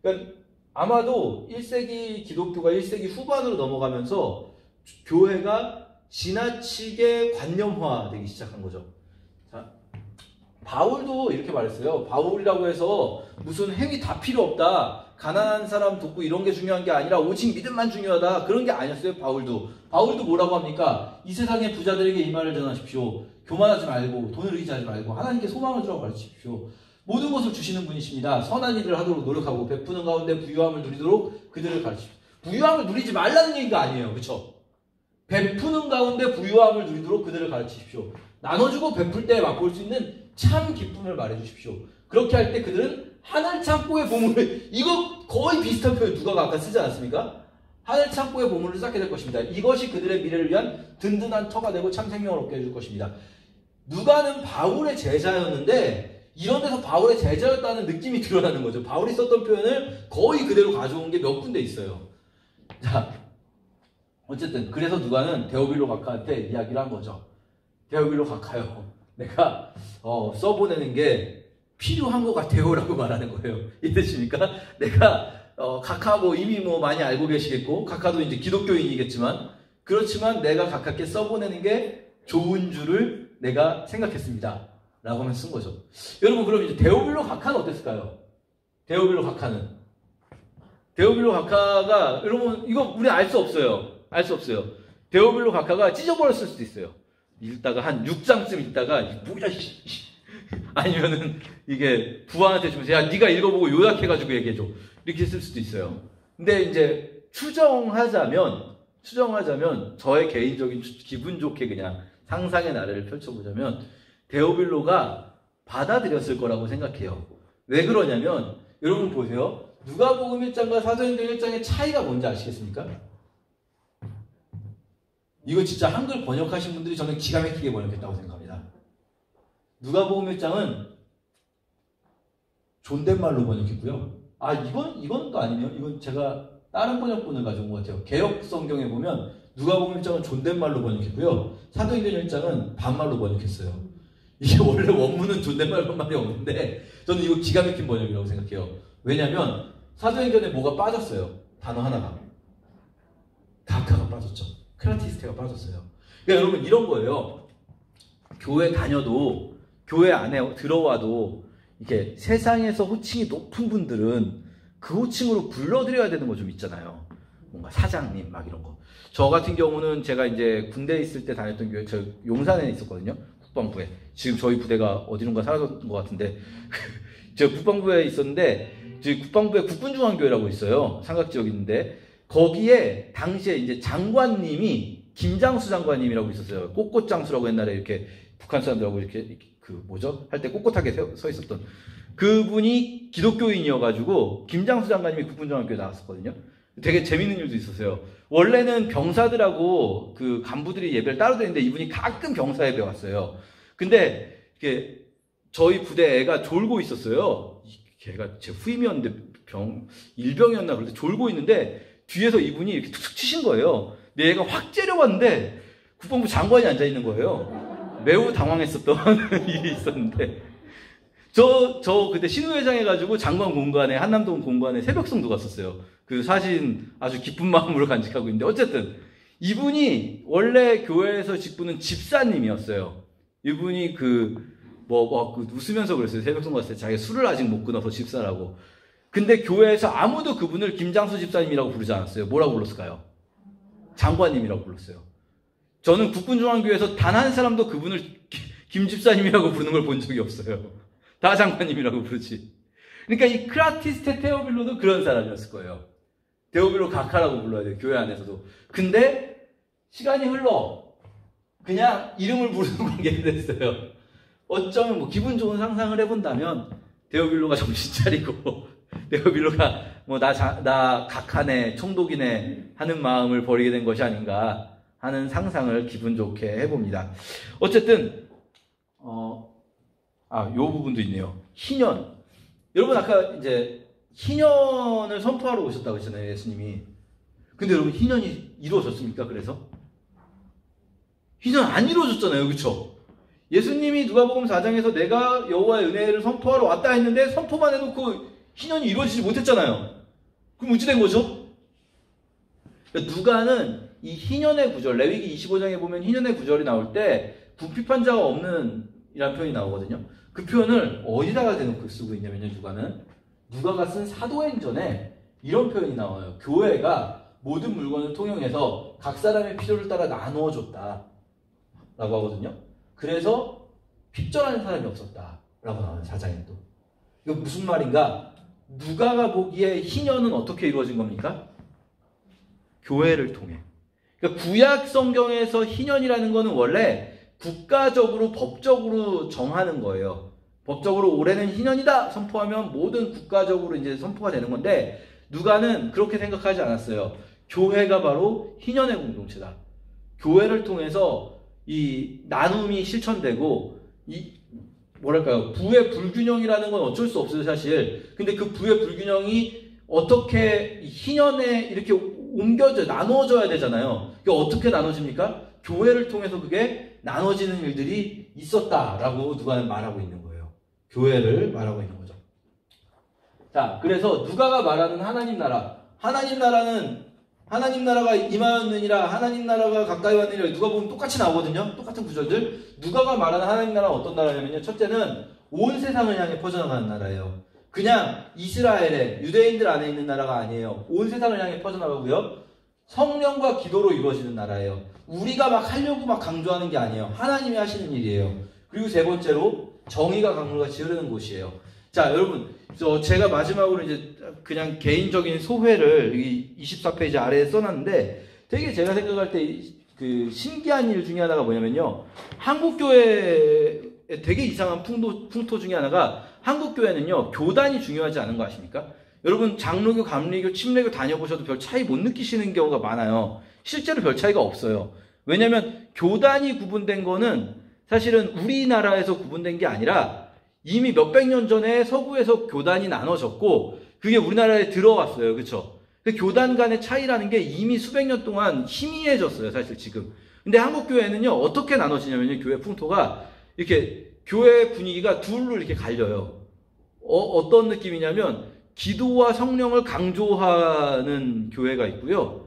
그러니까 아마도 1세기 기독교가 1세기 후반으로 넘어가면서 교회가 지나치게 관념화되기 시작한 거죠. 바울도 이렇게 말했어요. 바울이라고 해서 무슨 행위 다 필요 없다. 가난한 사람 돕고 이런 게 중요한 게 아니라 오직 믿음만 중요하다. 그런 게 아니었어요. 바울도. 바울도 뭐라고 합니까? 이 세상의 부자들에게 이 말을 전하십시오. 교만하지 말고 돈을 의지하지 말고 하나님께 소망을 주라고 가르치십시오. 모든 것을 주시는 분이십니다. 선한 일을 하도록 노력하고 베푸는 가운데 부유함을 누리도록 그들을 가르치십시오. 부유함을 누리지 말라는 얘기가 아니에요. 그렇죠? 베푸는 가운데 부유함을 누리도록 그들을 가르치십시오. 나눠주고 베풀 때 맛볼 수 있는 참 기쁨을 말해 주십시오. 그렇게 할 때 그들은 하늘 창고의 보물을 이거 거의 비슷한 표현 누가 아까 쓰지 않았습니까? 하늘 창고의 보물을 쌓게 될 것입니다. 이것이 그들의 미래를 위한 든든한 터가 되고 참 생명을 얻게 해줄 것입니다. 누가는 바울의 제자였는데 이런 데서 바울의 제자였다는 느낌이 드러나는 거죠. 바울이 썼던 표현을 거의 그대로 가져온 게 몇 군데 있어요. 자, 어쨌든 그래서 누가는 데오빌로 각하한테 이야기를 한 거죠. 데오빌로 각하요. 내가 어, 써보내는 게 필요한 것 같아요라고 말하는 거예요. 이 뜻입니까? 내가 어, 각하 뭐 이미 뭐 많이 알고 계시겠고 각하도 이제 기독교인이겠지만 그렇지만 내가 각하께 써보내는 게 좋은 줄을 내가 생각했습니다. 라고 하면 쓴 거죠. 여러분 그럼 이제 데오빌로 각하는 어땠을까요? 데오빌로 각하는 데오빌로 각하가 여러분 이거 우리 알 수 없어요. 알 수 없어요. 데오빌로 각하가 찢어버렸을 수도 있어요. 읽다가 한 6장쯤 읽다가 뭐야 씨. 아니면은 이게 부하한테 주면서 야 네가 읽어보고 요약해가지고 얘기해줘 이렇게 쓸 수도 있어요. 근데 이제 추정하자면 추정하자면 저의 개인적인 기분 좋게 그냥 상상의 나래를 펼쳐보자면 데오빌로가 받아들였을 거라고 생각해요. 왜 그러냐면 여러분 보세요. 누가복음 1장과 사도행전 1장의 차이가 뭔지 아시겠습니까? 이거 진짜 한글 번역하신 분들이 저는 기가 막히게 번역했다고 생각합니다. 누가복음 1장은 존댓말로 번역했고요. 아 이건 이건 또 아니네요. 이건 제가 다른 번역본을 가져온 것 같아요. 개혁 성경에 보면 누가복음 1장은 존댓말로 번역했고요. 사도행전 1장은 반말로 번역했어요. 이게 원래 원문은 존댓말 반말이 없는데 저는 이거 기가 막힌 번역이라고 생각해요. 왜냐하면 사도행전에 뭐가 빠졌어요. 단어 하나가. 다카가 빠졌죠. 크라티스테가 빠졌어요. 그러니까 여러분 이런 거예요. 교회 다녀도 교회 안에 들어와도 이게 세상에서 호칭이 높은 분들은 그 호칭으로 불러드려야 되는 거 좀 있잖아요. 뭔가 사장님 막 이런 거. 저 같은 경우는 제가 이제 군대에 있을 때 다녔던 교회, 저 용산에 있었거든요. 국방부에. 지금 저희 부대가 어디론가 사라졌던 것 같은데. 제가 국방부에 있었는데, 저희 국방부에 국군중앙교회라고 있어요. 삼각 지역 있는데. 거기에 당시에 이제 장관님이 김장수 장관님이라고 있었어요. 꽃꽃장수라고 옛날에 이렇게 북한 사람들하고 이렇게 그 뭐죠? 할 때 꼿꼿하게 서 있었던 그분이 기독교인이어가지고 김장수 장관님이 국군장학교에 나왔었거든요. 되게 재밌는 일도 있었어요. 원래는 병사들하고 그 간부들이 예배를 따로 드는데 이분이 가끔 병사 예배 왔어요. 근데 이게 저희 부대 애가 졸고 있었어요. 걔가 제 후임이었는데 병 일병이었나 그런데 졸고 있는데 뒤에서 이분이 이렇게 툭툭 치신 거예요. 내 애가 확 째려봤는데 국방부 장관이 앉아 있는 거예요. 매우 당황했었던 일이 있었는데 저, 저 그때 신우회장 해가지고 장관 공관에, 한남동 공관에 새벽성도 갔었어요. 그 사진 아주 기쁜 마음으로 간직하고 있는데, 어쨌든, 이분이 원래 교회에서 직분은 집사님이었어요. 이분이 그, 뭐, 뭐, 그 웃으면서 그랬어요. 새벽성 갔을 때 자기 술을 아직 못 끊어서 집사라고. 근데 교회에서 아무도 그분을 김장수 집사님이라고 부르지 않았어요. 뭐라고 불렀을까요? 장관님이라고 불렀어요. 저는 국군중앙교회에서 단 한 사람도 그분을 김 집사님이라고 부르는 걸 본 적이 없어요. 다 장관님이라고 부르지. 그러니까 이 크라티스테 테오빌로도 그런 사람이었을 거예요. 데오빌로 각하라고 불러야 돼요. 교회 안에서도. 근데 시간이 흘러 그냥 이름을 부르는 관계가 됐어요. 어쩌면 뭐 기분 좋은 상상을 해본다면 데오빌로가 정신 차리고 데오빌로가 뭐 나 나 각하네 총독이네 하는 마음을 버리게 된 것이 아닌가 하는 상상을 기분 좋게 해봅니다. 어쨌든 어, 아, 요 부분도 있네요. 희년. 여러분 아까 이제 희년을 선포하러 오셨다고 했잖아요, 예수님이. 근데 여러분 희년이 이루어졌습니까? 그래서 희년 안 이루어졌잖아요, 그렇죠? 예수님이 누가복음 4장에서 내가 여호와의 은혜를 선포하러 왔다 했는데 선포만 해놓고 희년이 이루어지지 못했잖아요. 그럼 어찌 된 거죠? 그러니까 누가는 이 희년의 구절, 레위기 25장에 보면 희년의 구절이 나올 때 부피판 자가 없는 이라는 표현이 나오거든요. 그 표현을 어디다가 대놓고 쓰고 있냐면요, 누가는. 누가가 쓴 사도행전에 이런 표현이 나와요. 교회가 모든 물건을 통용해서 각 사람의 필요를 따라 나누어 줬다. 라고 하거든요. 그래서 핍절하는 사람이 없었다. 라고 나와요, 사장에 또. 이거 무슨 말인가? 누가가 보기에 희년은 어떻게 이루어진 겁니까? 교회를 통해. 그러니까 구약 성경에서 희년이라는 거는 원래 국가적으로 법적으로 정하는 거예요. 법적으로 올해는 희년이다 선포하면 모든 국가적으로 이제 선포가 되는 건데 누가는 그렇게 생각하지 않았어요. 교회가 바로 희년의 공동체다. 교회를 통해서 이 나눔이 실천되고 이 뭐랄까요 부의 불균형이라는 건 어쩔 수 없어요 사실. 근데 그 부의 불균형이 어떻게 희년에 이렇게 옮겨져 나누어져야 되잖아요. 그게 어떻게 나눠집니까? 교회를 통해서 그게 나눠지는 일들이 있었다라고 누가 말하고 있는 거예요. 교회를 말하고 있는 거죠. 자, 그래서 누가가 말하는 하나님 나라. 하나님 나라는 하나님 나라가 임하였느니라 하나님 나라가 가까이 왔느니라 누가 보면 똑같이 나오거든요. 똑같은 구절들. 누가가 말하는 하나님 나라는 어떤 나라냐면요. 첫째는 온 세상을 향해 퍼져나가는 나라예요. 그냥 이스라엘의 유대인들 안에 있는 나라가 아니에요. 온 세상을 향해 퍼져나가고요. 성령과 기도로 이루어지는 나라예요. 우리가 막 하려고 막 강조하는 게 아니에요. 하나님이 하시는 일이에요. 그리고 세 번째로 정의가 강물같이 흐르는 곳이에요. 자, 여러분, 저 제가 마지막으로 이제 그냥 개인적인 소회를 이 24페이지 아래에 써놨는데 되게 제가 생각할 때 그 신기한 일 중에 하나가 뭐냐면요. 한국교회에 되게 이상한 풍토, 풍토 중에 하나가 한국교회는요, 교단이 중요하지 않은 거 아십니까? 여러분, 장로교, 감리교, 침례교 다녀보셔도 별 차이 못 느끼시는 경우가 많아요. 실제로 별 차이가 없어요. 왜냐면 교단이 구분된 거는 사실은 우리나라에서 구분된 게 아니라 이미 몇백 년 전에 서구에서 교단이 나눠졌고 그게 우리나라에 들어왔어요. 그렇죠? 교단 간의 차이라는 게 이미 수백 년 동안 희미해졌어요. 사실 지금. 근데 한국 교회는요. 어떻게 나눠지냐면요. 교회 풍토가 이렇게 교회 분위기가 둘로 이렇게 갈려요. 어, 떤 느낌이냐면 기도와 성령을 강조하는 교회가 있고요.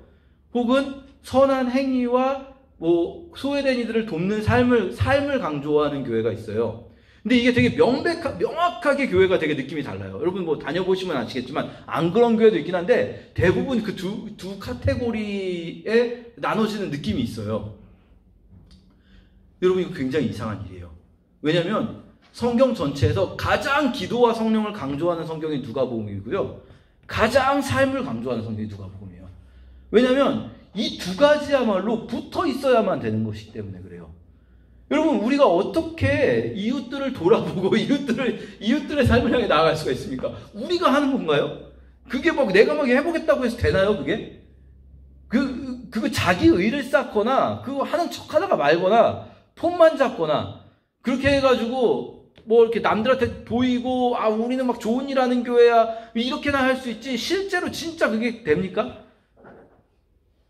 혹은 선한 행위와 뭐 소외된 이들을 돕는 삶을 삶을 강조하는 교회가 있어요. 근데 이게 되게 명백하, 명확하게 교회가 되게 느낌이 달라요. 여러분 뭐 다녀보시면 아시겠지만 안 그런 교회도 있긴 한데 대부분 그두두 카테고리에 나눠지는 느낌이 있어요. 여러분 이거 굉장히 이상한 일이에요. 왜냐하면 성경 전체에서 가장 기도와 성령을 강조하는 성경이 누가복음이고요. 가장 삶을 강조하는 성경이 누가복음이에요. 왜냐하면 이 두 가지야말로 붙어 있어야만 되는 것이기 때문에 그래요. 여러분 우리가 어떻게 이웃들을 돌아보고 이웃들을 이웃들의 삶을 향해 나아갈 수가 있습니까? 우리가 하는 건가요? 그게 막 내가 막 해보겠다고 해서 되나요? 그게 그 그거 자기 의를 쌓거나 그거 하는 척하다가 말거나 폰만 잡거나 그렇게 해가지고 뭐 이렇게 남들한테 보이고 아 우리는 막 좋은 일 하는 교회야 이렇게나 할 수 있지 실제로 진짜 그게 됩니까?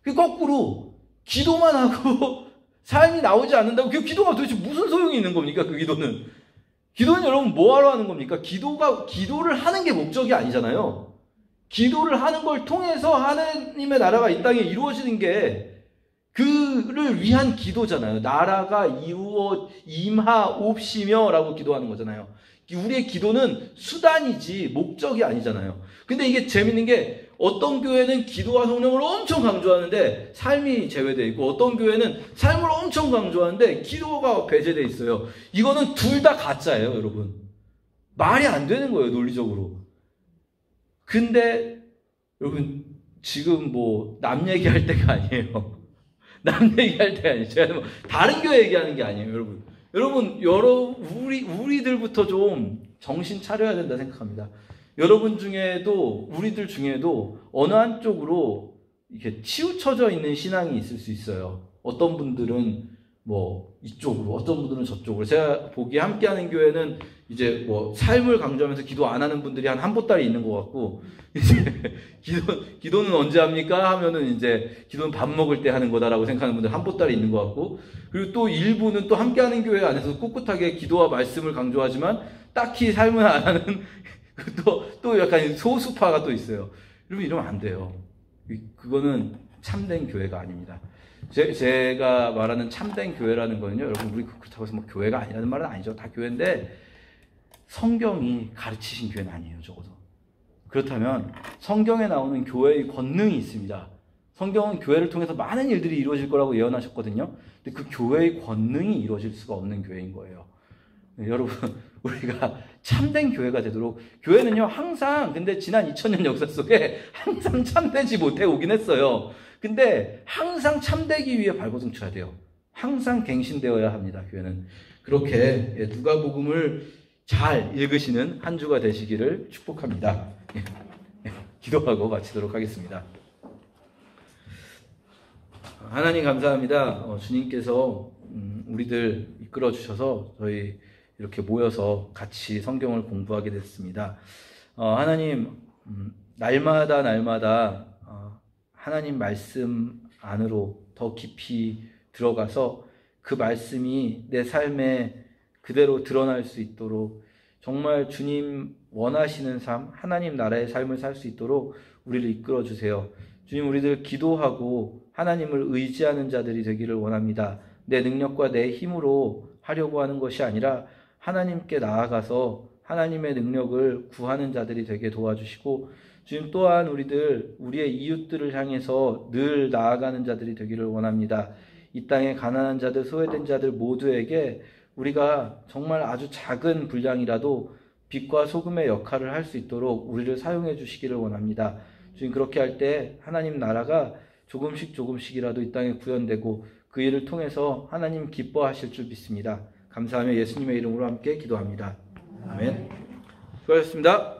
그 거꾸로 기도만 하고 삶이 나오지 않는다고 그 기도가 도대체 무슨 소용이 있는 겁니까? 그 기도는. 기도는 여러분 뭐하러 하는 겁니까? 기도가, 기도를 하는 게 목적이 아니잖아요. 기도를 하는 걸 통해서 하나님의 나라가 이 땅에 이루어지는 게 그를 위한 기도잖아요. 나라가 이루어 임하옵시며 라고 기도하는 거잖아요. 우리의 기도는 수단이지 목적이 아니잖아요. 근데 이게 재밌는 게 어떤 교회는 기도와 성령을 엄청 강조하는데 삶이 제외되어 있고 어떤 교회는 삶을 엄청 강조하는데 기도가 배제되어 있어요. 이거는 둘 다 가짜예요, 여러분. 말이 안 되는 거예요, 논리적으로. 근데 여러분 지금 뭐 남 얘기할 때가 아니에요. 남 얘기할 때가 아니에요. 제가 뭐 다른 교회 얘기하는 게 아니에요, 여러분. 여러분, 여러 우리 우리들부터 좀 정신 차려야 된다 생각합니다. 여러분 중에도 우리들 중에도 어느 한쪽으로 이렇게 치우쳐져 있는 신앙이 있을 수 있어요. 어떤 분들은 뭐 이쪽으로, 어떤 분들은 저쪽으로. 제가 보기에 함께하는 교회는 이제 뭐 삶을 강조하면서 기도 안 하는 분들이 한 한 보따리 있는 것 같고 이제 기도 기도는 언제 합니까 하면은 이제 기도는 밥 먹을 때 하는 거다라고 생각하는 분들 한 보따리 있는 것 같고 그리고 또 일부는 또 함께하는 교회 안에서 꿋꿋하게 기도와 말씀을 강조하지만 딱히 삶을 안 하는 또 또 약간 소수파가 또 있어요. 여러분 이러면 안 돼요. 그거는 참된 교회가 아닙니다. 제, 제가 말하는 참된 교회라는 거는요, 여러분, 우리 그렇다고 해서 뭐 교회가 아니라는 말은 아니죠. 다 교회인데, 성경이 가르치신 교회는 아니에요, 적어도. 그렇다면 성경에 나오는 교회의 권능이 있습니다. 성경은 교회를 통해서 많은 일들이 이루어질 거라고 예언하셨거든요. 근데 그 교회의 권능이 이루어질 수가 없는 교회인 거예요. 네, 여러분, 우리가 참된 교회가 되도록 교회는요, 항상 근데 지난 2000년 역사 속에 항상 참되지 못해 오긴 했어요. 근데 항상 참되기 위해 발버둥쳐야 돼요. 항상 갱신되어야 합니다. 교회는 그렇게 예, 누가복음을 잘 읽으시는 한 주가 되시기를 축복합니다. 예, 예, 기도하고 마치도록 하겠습니다. 하나님 감사합니다. 어, 주님께서 음, 우리들 이끌어 주셔서 저희 이렇게 모여서 같이 성경을 공부하게 됐습니다. 어, 하나님 음, 날마다 날마다 어, 하나님 말씀 안으로 더 깊이 들어가서 그 말씀이 내 삶에 그대로 드러날 수 있도록 정말 주님 원하시는 삶, 하나님 나라의 삶을 살 수 있도록 우리를 이끌어 주세요. 주님, 우리들 기도하고 하나님을 의지하는 자들이 되기를 원합니다. 내 능력과 내 힘으로 하려고 하는 것이 아니라 하나님께 나아가서 하나님의 능력을 구하는 자들이 되게 도와주시고 주님 또한 우리들 우리의 이웃들을 향해서 늘 나아가는 자들이 되기를 원합니다. 이 땅에 가난한 자들, 소외된 자들 모두에게 우리가 정말 아주 작은 분량이라도 빛과 소금의 역할을 할 수 있도록 우리를 사용해 주시기를 원합니다. 주님 그렇게 할 때 하나님 나라가 조금씩 조금씩이라도 이 땅에 구현되고 그 일을 통해서 하나님 기뻐하실 줄 믿습니다. 감사하며 예수님의 이름으로 함께 기도합니다. 아멘. 수고하셨습니다.